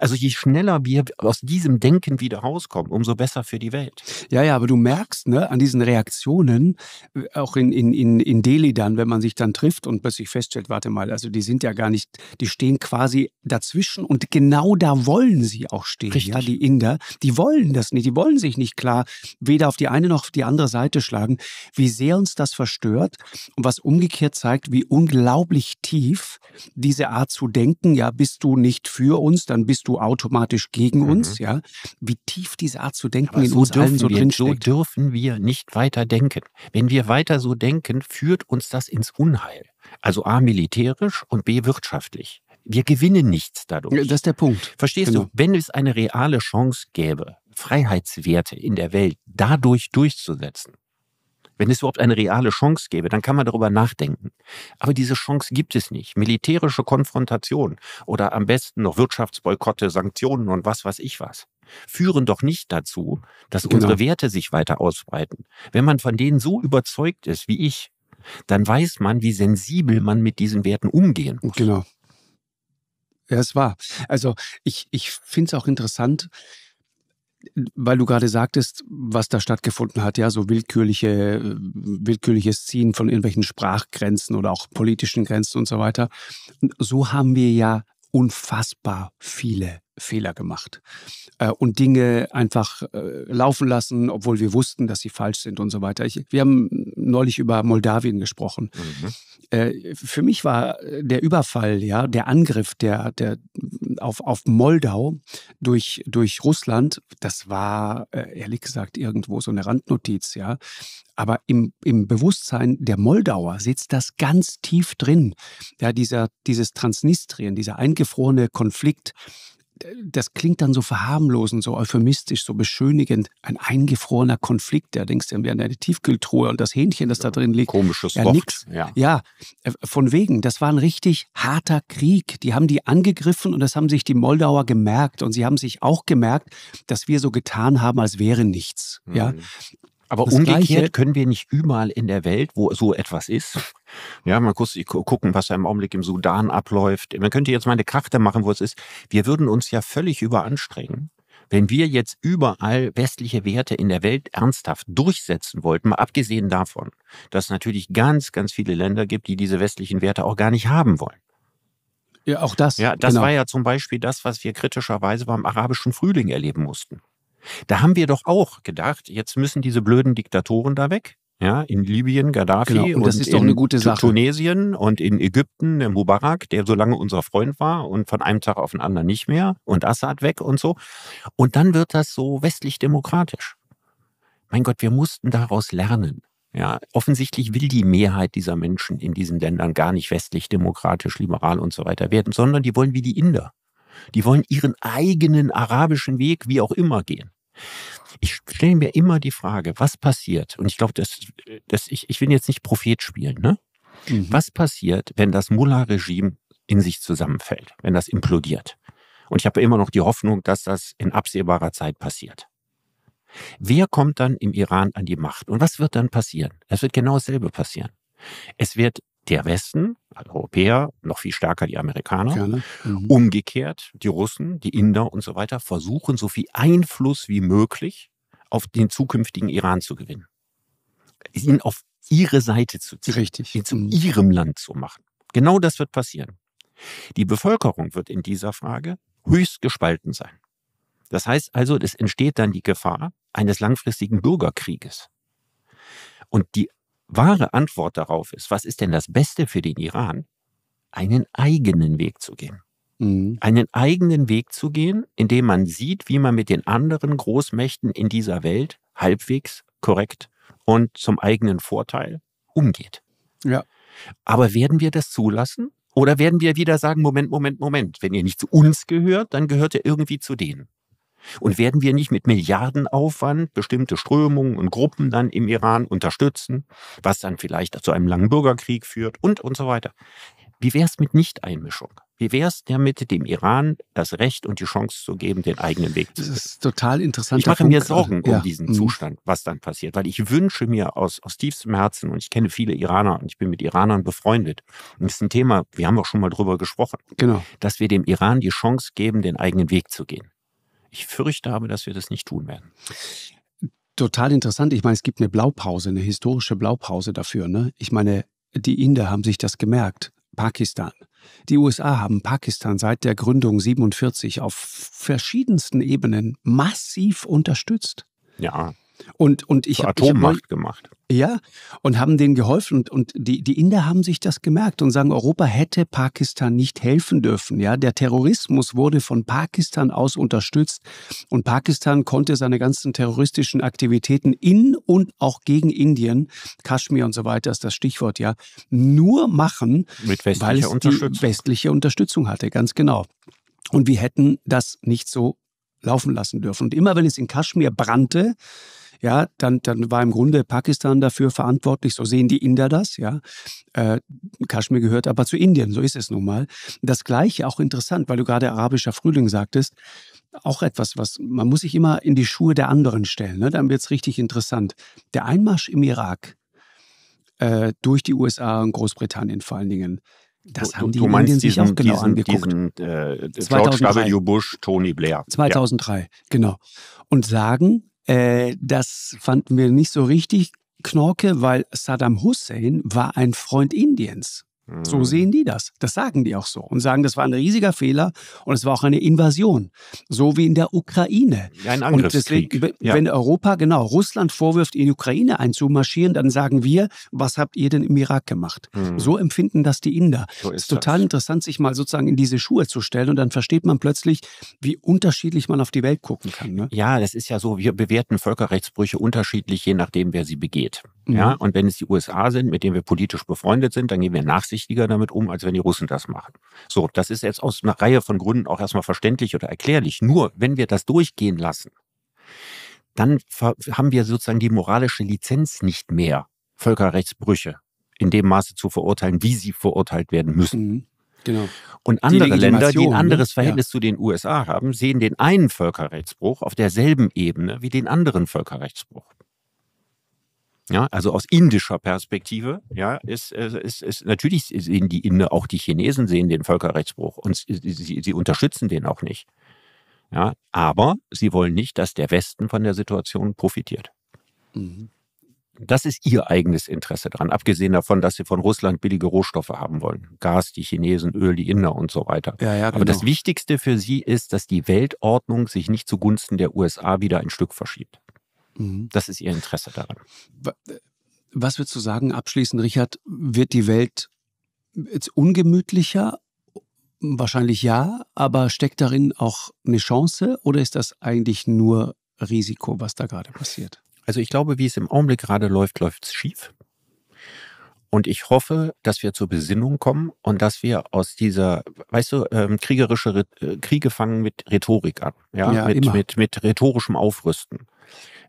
Also je schneller wir aus diesem Denken wieder rauskommen, umso besser für die Welt. Ja, ja, aber du merkst ne, an diesen Reaktionen, äh, auch in, in, in, in Delhi dann, wenn man sich dann trifft und plötzlich feststellt, warte mal, also die sind ja gar nicht, die stehen quasi dazwischen und genau da wollen sie auch stehen. Richtig. Ja, die Inder, die wollen das nicht, die wollen sich nicht klar weder auf die eine noch auf die andere Seite schlagen, wie sehr uns das verstört und was umgekehrt zeigt, wie unglaublich tief diese Art zu denken, ja, bist du nicht für uns, dann bist bist du automatisch gegen mhm. uns, ja. Wie tief diese Art zu denken Aber in so uns allen so drin So dürfen wir nicht weiter denken. Wenn wir weiter so denken, führt uns das ins Unheil. Also A, militärisch und B, wirtschaftlich. Wir gewinnen nichts dadurch. Das ist der Punkt. Verstehst genau. du? Wenn es eine reale Chance gäbe, Freiheitswerte in der Welt dadurch durchzusetzen, wenn es überhaupt eine reale Chance gäbe, dann kann man darüber nachdenken. Aber diese Chance gibt es nicht. Militärische Konfrontation oder am besten noch Wirtschaftsboykotte, Sanktionen und was weiß ich was führen doch nicht dazu, dass genau. unsere Werte sich weiter ausbreiten. Wenn man von denen so überzeugt ist wie ich, dann weiß man, wie sensibel man mit diesen Werten umgehen muss. Genau. Ja, es war. Also ich, ich finde es auch interessant, weil du gerade sagtest, was da stattgefunden hat, ja, so willkürliche, willkürliches Ziehen von irgendwelchen Sprachgrenzen oder auch politischen Grenzen und so weiter. so haben wir ja unfassbar viele Fehler gemacht äh, und Dinge einfach äh, laufen lassen, obwohl wir wussten, dass sie falsch sind und so weiter. Ich, wir haben neulich über Moldawien gesprochen. Mhm. Äh, für mich war der Überfall, ja, der Angriff der, der auf, auf Moldau durch, durch Russland, das war äh, ehrlich gesagt irgendwo so eine Randnotiz, ja. Aber im, im Bewusstsein der Moldauer sitzt das ganz tief drin. Ja, dieser, dieses Transnistrien, dieser eingefrorene Konflikt, das klingt dann so verharmlosend, so euphemistisch, so beschönigend. Ein eingefrorener Konflikt, der denkst du, wäre eine Tiefkühltruhe und das Hähnchen, das da drin liegt. Komisches ja. Nix. Ja. ja, äh, von wegen. Das war ein richtig harter Krieg. Die haben die angegriffen und das haben sich die Moldauer gemerkt. Und sie haben sich auch gemerkt, dass wir so getan haben, als wäre nichts. Mhm. Ja. Aber das umgekehrt Gleiche, können wir nicht überall in der Welt, wo so etwas ist, ja, mal kurz gucken, was da im Augenblick im Sudan abläuft. Man könnte jetzt mal eine Karte machen, wo es ist. Wir würden uns ja völlig überanstrengen, wenn wir jetzt überall westliche Werte in der Welt ernsthaft durchsetzen wollten, mal abgesehen davon, dass es natürlich ganz, ganz viele Länder gibt, die diese westlichen Werte auch gar nicht haben wollen. Ja, auch das. Ja, das genau. war ja zum Beispiel das, was wir kritischerweise beim arabischen Frühling erleben mussten. Da haben wir doch auch gedacht, jetzt müssen diese blöden Diktatoren da weg. ja, in Libyen Gaddafi genau. und, und das ist doch eine gute Sache. Tunesien und in Ägypten der Mubarak, der so lange unser Freund war und von einem Tag auf den anderen nicht mehr und Assad weg und so. Und dann wird das so westlich demokratisch. Mein Gott, wir mussten daraus lernen. Ja, offensichtlich will die Mehrheit dieser Menschen in diesen Ländern gar nicht westlich, demokratisch, liberal und so weiter werden, sondern die wollen wie die Inder. Die wollen ihren eigenen arabischen Weg, wie auch immer, gehen. Ich stelle mir immer die Frage, was passiert? Und ich glaube, das, das, ich, ich will jetzt nicht Prophet spielen, ne? Mhm. Was passiert, wenn das Mullah-Regime in sich zusammenfällt, wenn das implodiert? Und ich habe immer noch die Hoffnung, dass das in absehbarer Zeit passiert. Wer kommt dann im Iran an die Macht? Und was wird dann passieren? Es wird genau dasselbe passieren. Es wird der Westen, also Europäer, noch viel stärker die Amerikaner, mhm. umgekehrt die Russen, die Inder und so weiter, versuchen, so viel Einfluss wie möglich auf den zukünftigen Iran zu gewinnen. Ihn auf ihre Seite zu ziehen, Richtig. ihn zu mhm. ihrem Land zu machen. Genau das wird passieren. Die Bevölkerung wird in dieser Frage höchst gespalten sein. Das heißt also, es entsteht dann die Gefahr eines langfristigen Bürgerkrieges. Und die wahre Antwort darauf ist, was ist denn das Beste für den Iran? Einen eigenen Weg zu gehen. Mhm. Einen eigenen Weg zu gehen, indem man sieht, wie man mit den anderen Großmächten in dieser Welt halbwegs korrekt und zum eigenen Vorteil umgeht. Ja. Aber werden wir das zulassen? Oder werden wir wieder sagen, Moment, Moment, Moment, wenn ihr nicht zu uns gehört, dann gehört ihr irgendwie zu denen. Und werden wir nicht mit Milliardenaufwand bestimmte Strömungen und Gruppen dann im Iran unterstützen, was dann vielleicht zu einem langen Bürgerkrieg führt und, und so weiter. Wie wäre es mit Nichteinmischung? Wie wäre es damit, dem Iran das Recht und die Chance zu geben, den eigenen Weg zu gehen? Das ist total interessant. Ich mache Punkt. mir Sorgen um ja. diesen mhm. Zustand, was dann passiert, weil ich wünsche mir aus, aus tiefstem Herzen, und ich kenne viele Iraner und ich bin mit Iranern befreundet, und das ist ein Thema, wir haben auch schon mal drüber gesprochen, genau. dass wir dem Iran die Chance geben, den eigenen Weg zu gehen. Ich fürchte aber, dass wir das nicht tun werden. Total interessant. Ich meine, es gibt eine Blaupause, eine historische Blaupause dafür. Ne? Ich meine, die Inder haben sich das gemerkt. Pakistan. Die USA haben Pakistan seit der Gründung 47 auf verschiedensten Ebenen massiv unterstützt. Ja. Und, und ich habe Atommacht gemacht. Ja, und haben denen geholfen. Und, und die, die Inder haben sich das gemerkt und sagen, Europa hätte Pakistan nicht helfen dürfen. Ja, der Terrorismus wurde von Pakistan aus unterstützt und Pakistan konnte seine ganzen terroristischen Aktivitäten in und auch gegen Indien, Kaschmir und so weiter ist das Stichwort, ja, nur machen, weil es die westliche Unterstützung hatte, ganz genau. Und wir hätten das nicht so laufen lassen dürfen. Und immer wenn es in Kaschmir brannte, ja, dann, dann war im Grunde Pakistan dafür verantwortlich, so sehen die Inder das, ja. Äh, Kaschmir gehört aber zu Indien, so ist es nun mal. Das Gleiche, auch interessant, weil du gerade arabischer Frühling sagtest, auch etwas, was man muss sich immer in die Schuhe der anderen stellen, ne? dann wird es richtig interessant. Der Einmarsch im Irak äh, durch die USA und Großbritannien vor allen Dingen, das du, haben die Indien sich auch genau diesen, angeguckt. Diesen, äh, George W. Bush, Tony Blair. 2003, ja. genau. Und sagen, äh, das fanden wir nicht so richtig Knorke, weil Saddam Hussein war ein Freund Indiens. So mhm. sehen die das. Das sagen die auch so und sagen, das war ein riesiger Fehler und es war auch eine Invasion. So wie in der Ukraine. Ja, ein Angriffskrieg. Und deswegen, wenn Europa, genau, Russland vorwirft, in die Ukraine einzumarschieren, dann sagen wir, was habt ihr denn im Irak gemacht? Mhm. So empfinden das die Inder. So ist es ist total das. interessant, sich mal sozusagen in diese Schuhe zu stellen und dann versteht man plötzlich, wie unterschiedlich man auf die Welt gucken kann. Ne? Ja, das ist ja so, wir bewerten Völkerrechtsbrüche unterschiedlich, je nachdem, wer sie begeht. Mhm. Ja, und wenn es die USA sind, mit denen wir politisch befreundet sind, dann gehen wir nachsichtiger damit um, als wenn die Russen das machen. So, das ist jetzt aus einer Reihe von Gründen auch erstmal verständlich oder erklärlich. Nur, wenn wir das durchgehen lassen, dann haben wir sozusagen die moralische Lizenz nicht mehr, Völkerrechtsbrüche in dem Maße zu verurteilen, wie sie verurteilt werden müssen. Mhm. Genau. Und andere die Länder, die ein ne? anderes Verhältnis ja. zu den USA haben, sehen den einen Völkerrechtsbruch auf derselben Ebene wie den anderen Völkerrechtsbruch. Ja, also aus indischer Perspektive, ja, ist, äh, ist, ist natürlich sehen die Inder, auch die Chinesen sehen den Völkerrechtsbruch und sie, sie, unterstützen den auch nicht. Ja, aber sie wollen nicht, dass der Westen von der Situation profitiert. Mhm. Das ist ihr eigenes Interesse daran, abgesehen davon, dass sie von Russland billige Rohstoffe haben wollen. Gas, die Chinesen, Öl, die Inder und so weiter. Ja, ja, genau. Aber das genau. Wichtigste für sie ist, dass die Weltordnung sich nicht zugunsten der USA wieder ein Stück verschiebt. Mhm. Das ist ihr Interesse daran. Was würdest du sagen, abschließend, Richard, wird die Welt jetzt ungemütlicher? Wahrscheinlich ja, aber steckt darin auch eine Chance oder ist das eigentlich nur Risiko, was da gerade passiert? Also ich glaube, wie es im Augenblick gerade läuft, läuft es schief. Und ich hoffe, dass wir zur Besinnung kommen und dass wir aus dieser, weißt du, ähm, kriegerische äh, Kriege fangen mit Rhetorik an, ja, ja mit, mit, mit rhetorischem Aufrüsten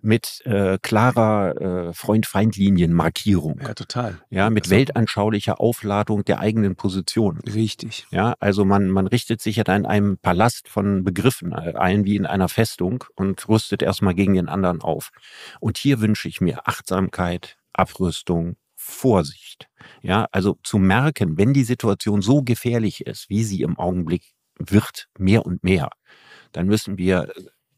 mit äh, klarer äh, Freund-Feind-Linien-Markierung. Ja, total. Ja, mit also, weltanschaulicher Aufladung der eigenen Position. Richtig. Ja, also man, man richtet sich ja da in einem Palast von Begriffen äh, ein, wie in einer Festung und rüstet erstmal gegen den anderen auf. Und hier wünsche ich mir Achtsamkeit, Abrüstung, Vorsicht. Ja, also zu merken, wenn die Situation so gefährlich ist, wie sie im Augenblick wird, mehr und mehr, dann müssen wir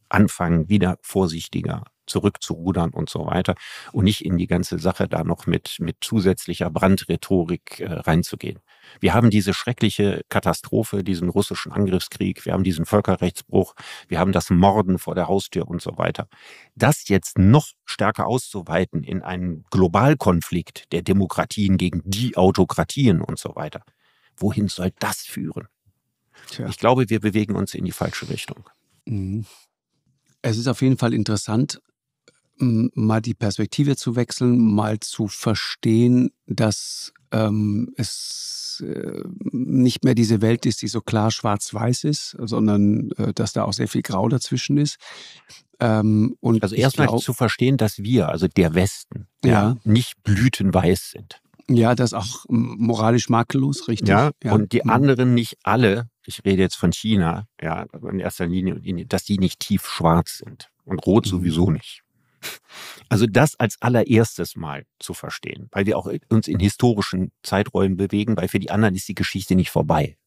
anfangen, wieder vorsichtiger zurückzurudern und so weiter und nicht in die ganze Sache da noch mit, mit zusätzlicher Brandrhetorik äh, reinzugehen. Wir haben diese schreckliche Katastrophe, diesen russischen Angriffskrieg, wir haben diesen Völkerrechtsbruch, wir haben das Morden vor der Haustür und so weiter. Das jetzt noch stärker auszuweiten in einen Globalkonflikt der Demokratien gegen die Autokratien und so weiter. Wohin soll das führen? Tja. Ich glaube, wir bewegen uns in die falsche Richtung. Mhm. Es ist auf jeden Fall interessant, mal die Perspektive zu wechseln, mal zu verstehen, dass ähm, es äh, nicht mehr diese Welt ist, die so klar schwarz-weiß ist, sondern äh, dass da auch sehr viel Grau dazwischen ist. Ähm, und also erstmal zu verstehen, dass wir, also der Westen, ja, ja nicht blütenweiß sind. Ja, das auch moralisch makellos, richtig. Ja, ja, und die anderen nicht alle, ich rede jetzt von China, ja, in erster Linie, dass die nicht tief schwarz sind. Und rot mhm. sowieso nicht. Also das als allererstes Mal zu verstehen, weil wir auch uns in historischen Zeiträumen bewegen, weil für die anderen ist die Geschichte nicht vorbei.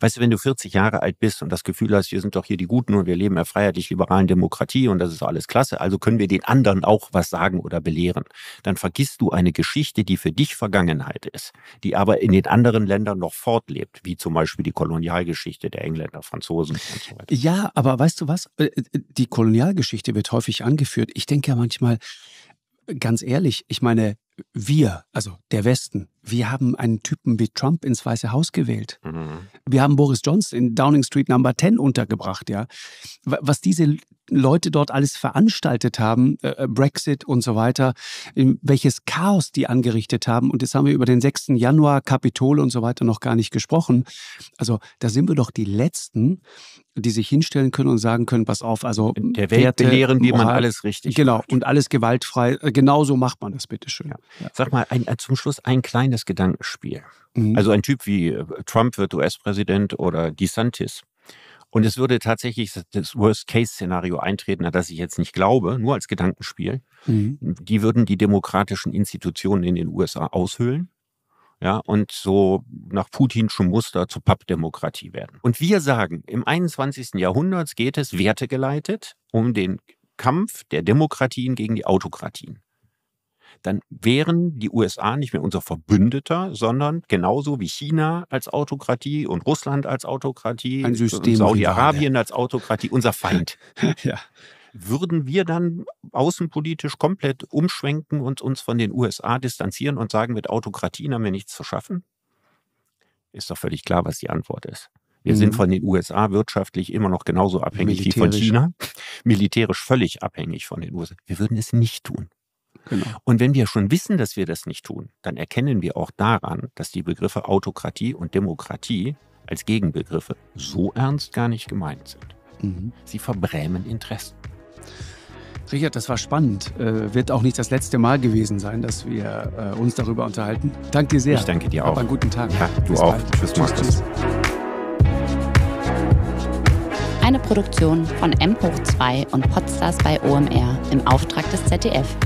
Weißt du, wenn du 40 Jahre alt bist und das Gefühl hast, wir sind doch hier die Guten und wir leben in einer freiheitlich-liberalen Demokratie und das ist alles klasse, also können wir den anderen auch was sagen oder belehren, dann vergisst du eine Geschichte, die für dich Vergangenheit ist, die aber in den anderen Ländern noch fortlebt, wie zum Beispiel die Kolonialgeschichte der Engländer, Franzosen und so weiter. Ja, aber weißt du was? Äh, äh, die Kolonialgeschichte wird häufig angeführt. Ich denke ja manchmal, ganz ehrlich, ich meine, wir, also der Westen, wir haben einen Typen wie Trump ins Weiße Haus gewählt. Mhm. Wir haben Boris Johnson in Downing Street Number 10 untergebracht, ja. Was diese Leute dort alles veranstaltet haben, äh, äh, Brexit und so weiter, welches Chaos die angerichtet haben. Und jetzt haben wir über den 6. Januar, Kapitol und so weiter noch gar nicht gesprochen. Also da sind wir doch die Letzten, die sich hinstellen können und sagen können, pass auf, also der Werte, belehren, wie man alles richtig Genau, macht. und alles gewaltfrei. Äh, genauso macht man das, bitteschön. Ja. Ja. Sag mal, ein, zum Schluss ein kleines Gedankenspiel. Mhm. Also ein Typ wie Trump wird US-Präsident oder DeSantis und es würde tatsächlich das Worst-Case-Szenario eintreten, an das ich jetzt nicht glaube, nur als Gedankenspiel. Mhm. Die würden die demokratischen Institutionen in den USA aushöhlen. Ja, und so nach Putinschem Muster zur Pappdemokratie werden. Und wir sagen, im 21. Jahrhundert geht es wertegeleitet um den Kampf der Demokratien gegen die Autokratien dann wären die USA nicht mehr unser Verbündeter, sondern genauso wie China als Autokratie und Russland als Autokratie und Saudi-Arabien als Autokratie unser Feind. ja. Würden wir dann außenpolitisch komplett umschwenken und uns von den USA distanzieren und sagen, mit Autokratien haben wir nichts zu schaffen? Ist doch völlig klar, was die Antwort ist. Wir mhm. sind von den USA wirtschaftlich immer noch genauso abhängig wie von China. Militärisch völlig abhängig von den USA. Wir würden es nicht tun. Genau. Und wenn wir schon wissen, dass wir das nicht tun, dann erkennen wir auch daran, dass die Begriffe Autokratie und Demokratie als Gegenbegriffe so ernst gar nicht gemeint sind. Mhm. Sie verbrämen Interessen. Richard, das war spannend. Äh, wird auch nicht das letzte Mal gewesen sein, dass wir äh, uns darüber unterhalten. Danke dir sehr. Ich danke dir auch. Hab einen guten Tag. Ja, du Bis auch. Bald. Tschüss, tschüss, tschüss. Eine Produktion von M2 und Podstars bei OMR im Auftrag des ZDF.